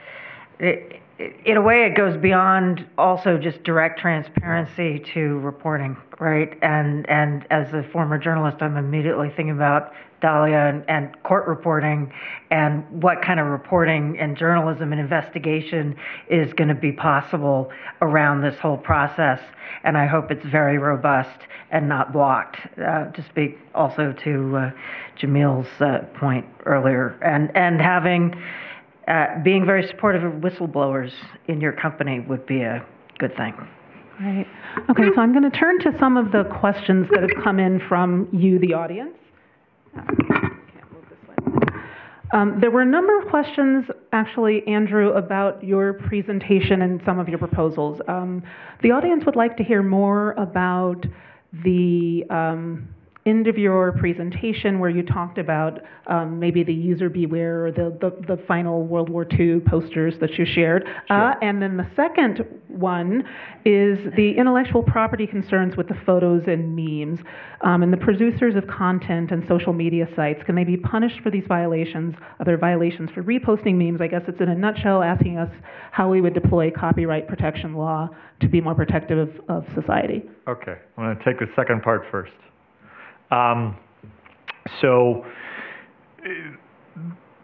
it, in a way it goes beyond also just direct transparency to reporting, right? And and as a former journalist, I'm immediately thinking about Dahlia and, and court reporting, and what kind of reporting and journalism and investigation is going to be possible around this whole process. And I hope it's very robust and not blocked. Uh, to speak also to uh, Jamil's uh, point earlier, and and having uh, being very supportive of whistleblowers in your company would be a good thing. Right. Okay, so I'm going to turn to some of the questions that have come in from you, the audience. Um, there were a number of questions, actually, Andrew, about your presentation and some of your proposals. Um, the audience would like to hear more about the um, end of your presentation where you talked about um, maybe the user beware or the, the, the, final World War II posters that you shared. Sure. Uh, and then the second one is the intellectual property concerns with the photos and memes. Um, and the producers of content and social media sites, can they be punished for these violations? Are there violations for reposting memes? I guess it's in a nutshell asking us how we would deploy copyright protection law to be more protective of, of society. Okay, I'm going to take the second part first. Um, so,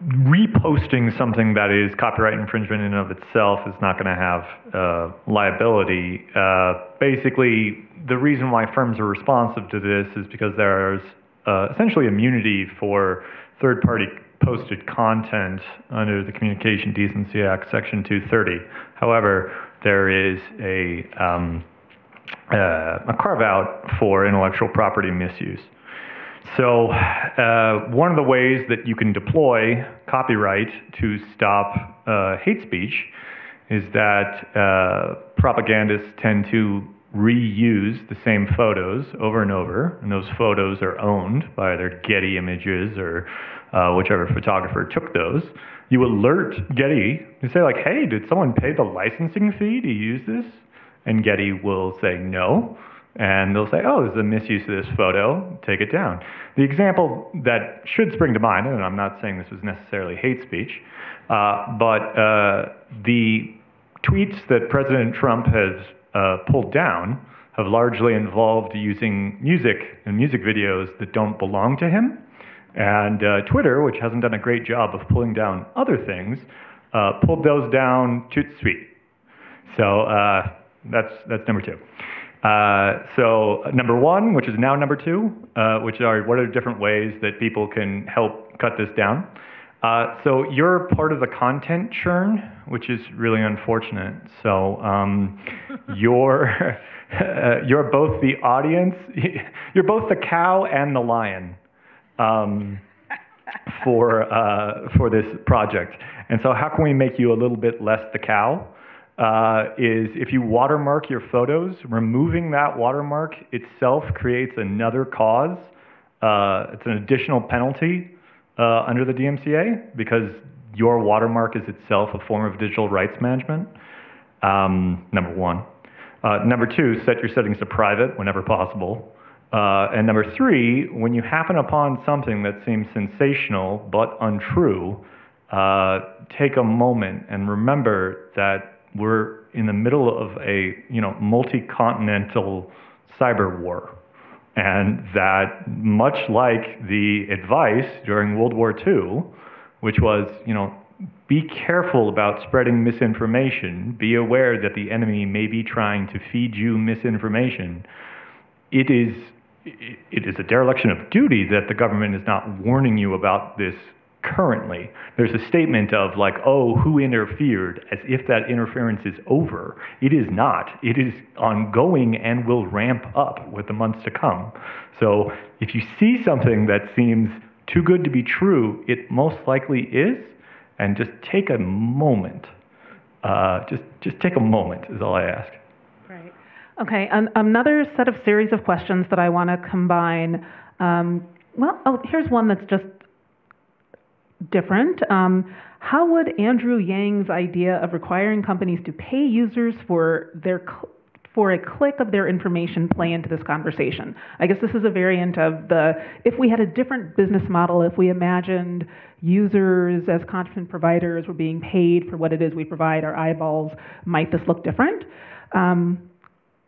reposting something that is copyright infringement in and of itself is not going to have uh, liability. Uh, basically, the reason why firms are responsive to this is because there's uh, essentially immunity for third-party posted content under the Communication Decency Act, Section 230. However, there is a um, uh, a carve out for intellectual property misuse. So, uh, one of the ways that you can deploy copyright to stop uh, hate speech is that uh, propagandists tend to reuse the same photos over and over, and those photos are owned by either Getty Images or uh, whichever photographer took those. You alert Getty, you say like, "Hey, did someone pay the licensing fee to use this?" And Getty will say no, and they'll say, "Oh, this is a misuse of this photo. Take it down." The example that should spring to mind, and I'm not saying this was necessarily hate speech, uh, but uh, the tweets that President Trump has uh, pulled down have largely involved using music and music videos that don't belong to him. And uh, Twitter, which hasn't done a great job of pulling down other things, uh, pulled those down toot sweet. So uh, that's that's number two. Uh, so number one, which is now number two, uh, which are what are the different ways that people can help cut this down. Uh, so you're part of the content churn, which is really unfortunate. So um, you're uh, you're both the audience, you're both the cow and the lion um, for uh, for this project. And so how can we make you a little bit less the cow? Uh, is if you watermark your photos, removing that watermark itself creates another cause. Uh, it's an additional penalty uh, under the DMCA because your watermark is itself a form of digital rights management. Um, number one. Uh, number two, set your settings to private whenever possible. Uh, and number three, when you happen upon something that seems sensational but untrue, uh, take a moment and remember that we're in the middle of a you know multi-continental cyber war. And that much like the advice during World War II, which was, you know, be careful about spreading misinformation, be aware that the enemy may be trying to feed you misinformation, it is, it is a dereliction of duty that the government is not warning you about this currently. There's a statement of like, oh, who interfered, as if that interference is over. It is not. It is ongoing and will ramp up with the months to come. So if you see something that seems too good to be true, it most likely is. And just take a moment. Uh, just just take a moment is all I ask. Right. Okay. An- another set of series of questions that I want to combine. Um, well, oh, here's one that's just different. Um, how would Andrew Yang's idea of requiring companies to pay users for their cl- for a click of their information play into this conversation? I guess this is a variant of the if we had a different business model, if we imagined users as content providers were being paid for what it is we provide, our eyeballs, might this look different? Um,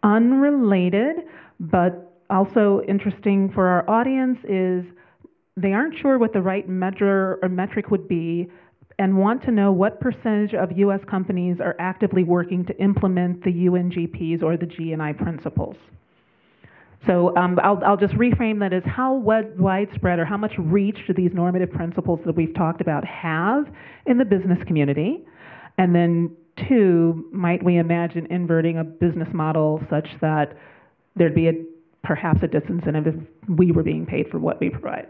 unrelated, but also interesting for our audience is they aren't sure what the right measure or metric would be and want to know what percentage of U.S. companies are actively working to implement the UNGPs or the GNI principles. So um, I'll, I'll just reframe that as how widespread or how much reach do these normative principles that we've talked about have in the business community? And then two, might we imagine inverting a business model such that there'd be a, perhaps a disincentive if we were being paid for what we provide?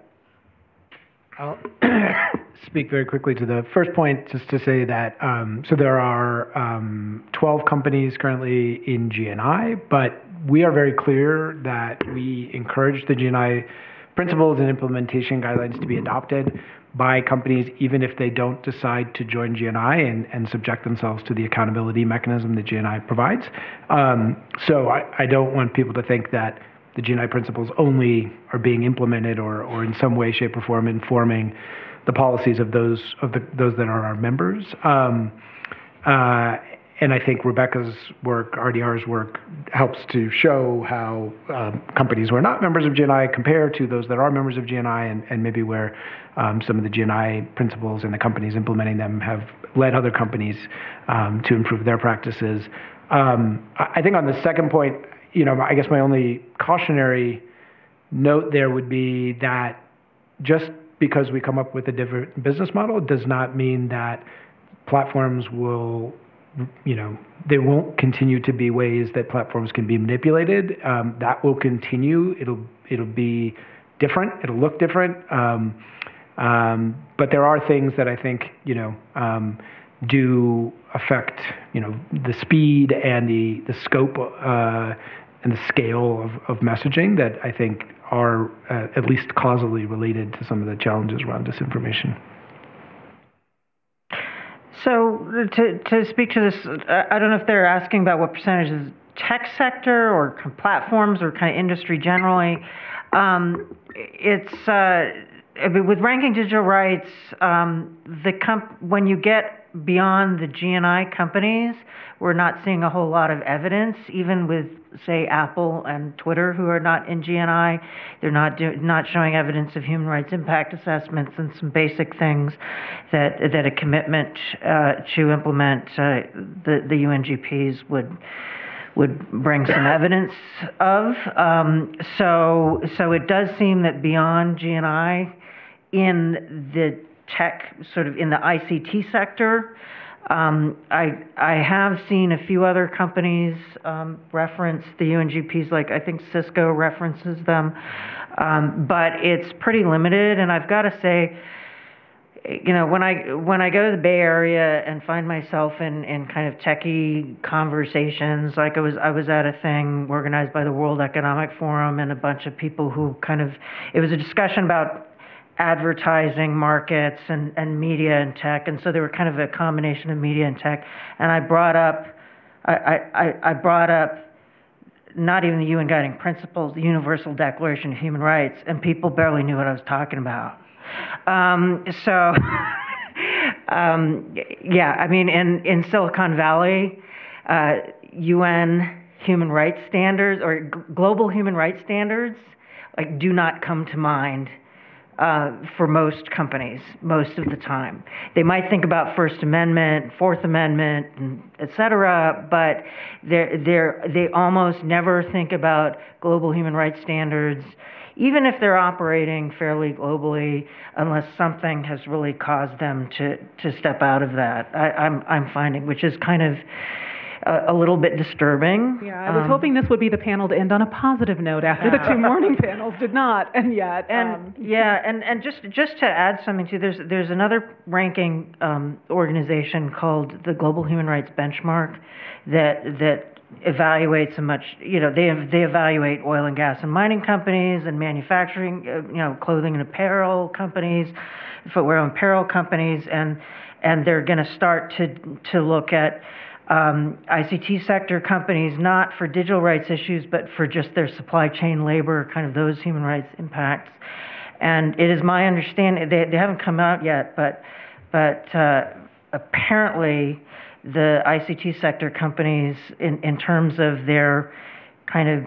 I'll speak very quickly to the first point, just to say that um, so there are um, 12 companies currently in GNI, but we are very clear that we encourage the GNI principles and implementation guidelines to be adopted by companies, even if they don't decide to join GNI and, and subject themselves to the accountability mechanism that GNI provides. Um, so I, I don't want people to think that the GNI principles only are being implemented or, or in some way, shape, or form informing the policies of those of the those that are our members. Um, uh, and I think Rebecca's work, RDR's work, helps to show how um, companies who are not members of GNI compare to those that are members of GNI, and, and maybe where um, some of the GNI principles and the companies implementing them have led other companies um, to improve their practices. Um, I think on the second point, you know, I guess my only cautionary note there would be that just because we come up with a different business model does not mean that platforms will, you know, there won't continue to be ways that platforms can be manipulated. Um, that will continue. It'll it'll be different. It'll look different. Um, um, but there are things that I think you know um, do affect, you know, the speed and the the scope uh, and the scale of, of messaging that I think are uh, at least causally related to some of the challenges around disinformation. So to, to speak to this, I don't know if they're asking about what percentage is tech sector or kind of platforms or kind of industry generally. Um, it's uh, with ranking digital rights, um, the comp- when you get beyond the GNI companies, we're not seeing a whole lot of evidence. Even with say Apple and Twitter, who are not in GNI, they're not do- not showing evidence of human rights impact assessments and some basic things that that a commitment uh, to implement uh, the the UNGPs would would bring some evidence of. Um, so, so it does seem that beyond GNI, in the tech, sort of in the ICT sector, um, I I have seen a few other companies um, reference the UNGPs, like I think Cisco references them, um, but it's pretty limited. And I've got to say you know, when I when I go to the Bay Area and find myself in, in kind of techie conversations, like I was I was at a thing organized by the World Economic Forum and a bunch of people who kind of it was a discussion about advertising markets and, and media and tech, and so they were kind of a combination of media and tech. And I brought up I, I, I brought up not even the UN guiding principles, the Universal Declaration of Human Rights, and people barely knew what I was talking about. Um, so, um, yeah, I mean, in, in Silicon Valley, uh, UN human rights standards or global human rights standards like do not come to mind uh, for most companies most of the time. They might think about First Amendment, Fourth Amendment, et cetera, but they're, they're, they almost never think about global human rights standards even if they're operating fairly globally, unless something has really caused them to, to step out of that. I, I'm, I'm finding, which is kind of a, a little bit disturbing. Yeah, I was Um, hoping this would be the panel to end on a positive note after the two morning panels did not, and yet. And um, yeah, and, and just just to add something too, there's there's another ranking um, organization called the Global Human Rights Benchmark that that evaluates a much you know they they evaluate oil and gas and mining companies and manufacturing uh, you know clothing and apparel companies, footwear and apparel companies, and and they're going to start to to look at um, ICT sector companies, not for digital rights issues, but for just their supply chain labor, kind of those human rights impacts. And it is my understanding they, they haven't come out yet, but but uh, apparently the ICT sector companies, in, in terms of their kind of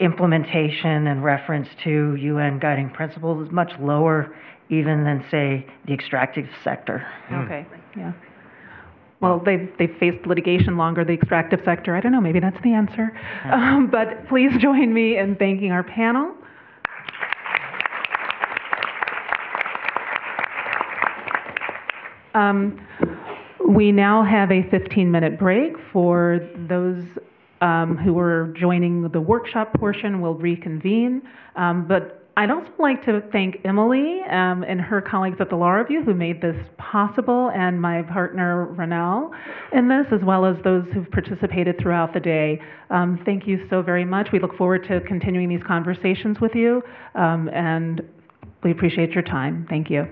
implementation and reference to UN guiding principles, is much lower even than say the extractive sector. Okay, yeah. Well, they've, they've faced litigation longer, the extractive sector. I don't know, maybe that's the answer. Um, but please join me in thanking our panel. Um, we now have a 15-minute break for those um, who are joining the workshop portion. We'll reconvene. Um, but I'd also like to thank Emily um, and her colleagues at the Law Review who made this possible, and my partner RonNell in this, as well as those who've participated throughout the day. Um, thank you so very much. We look forward to continuing these conversations with you, um, and we appreciate your time. Thank you.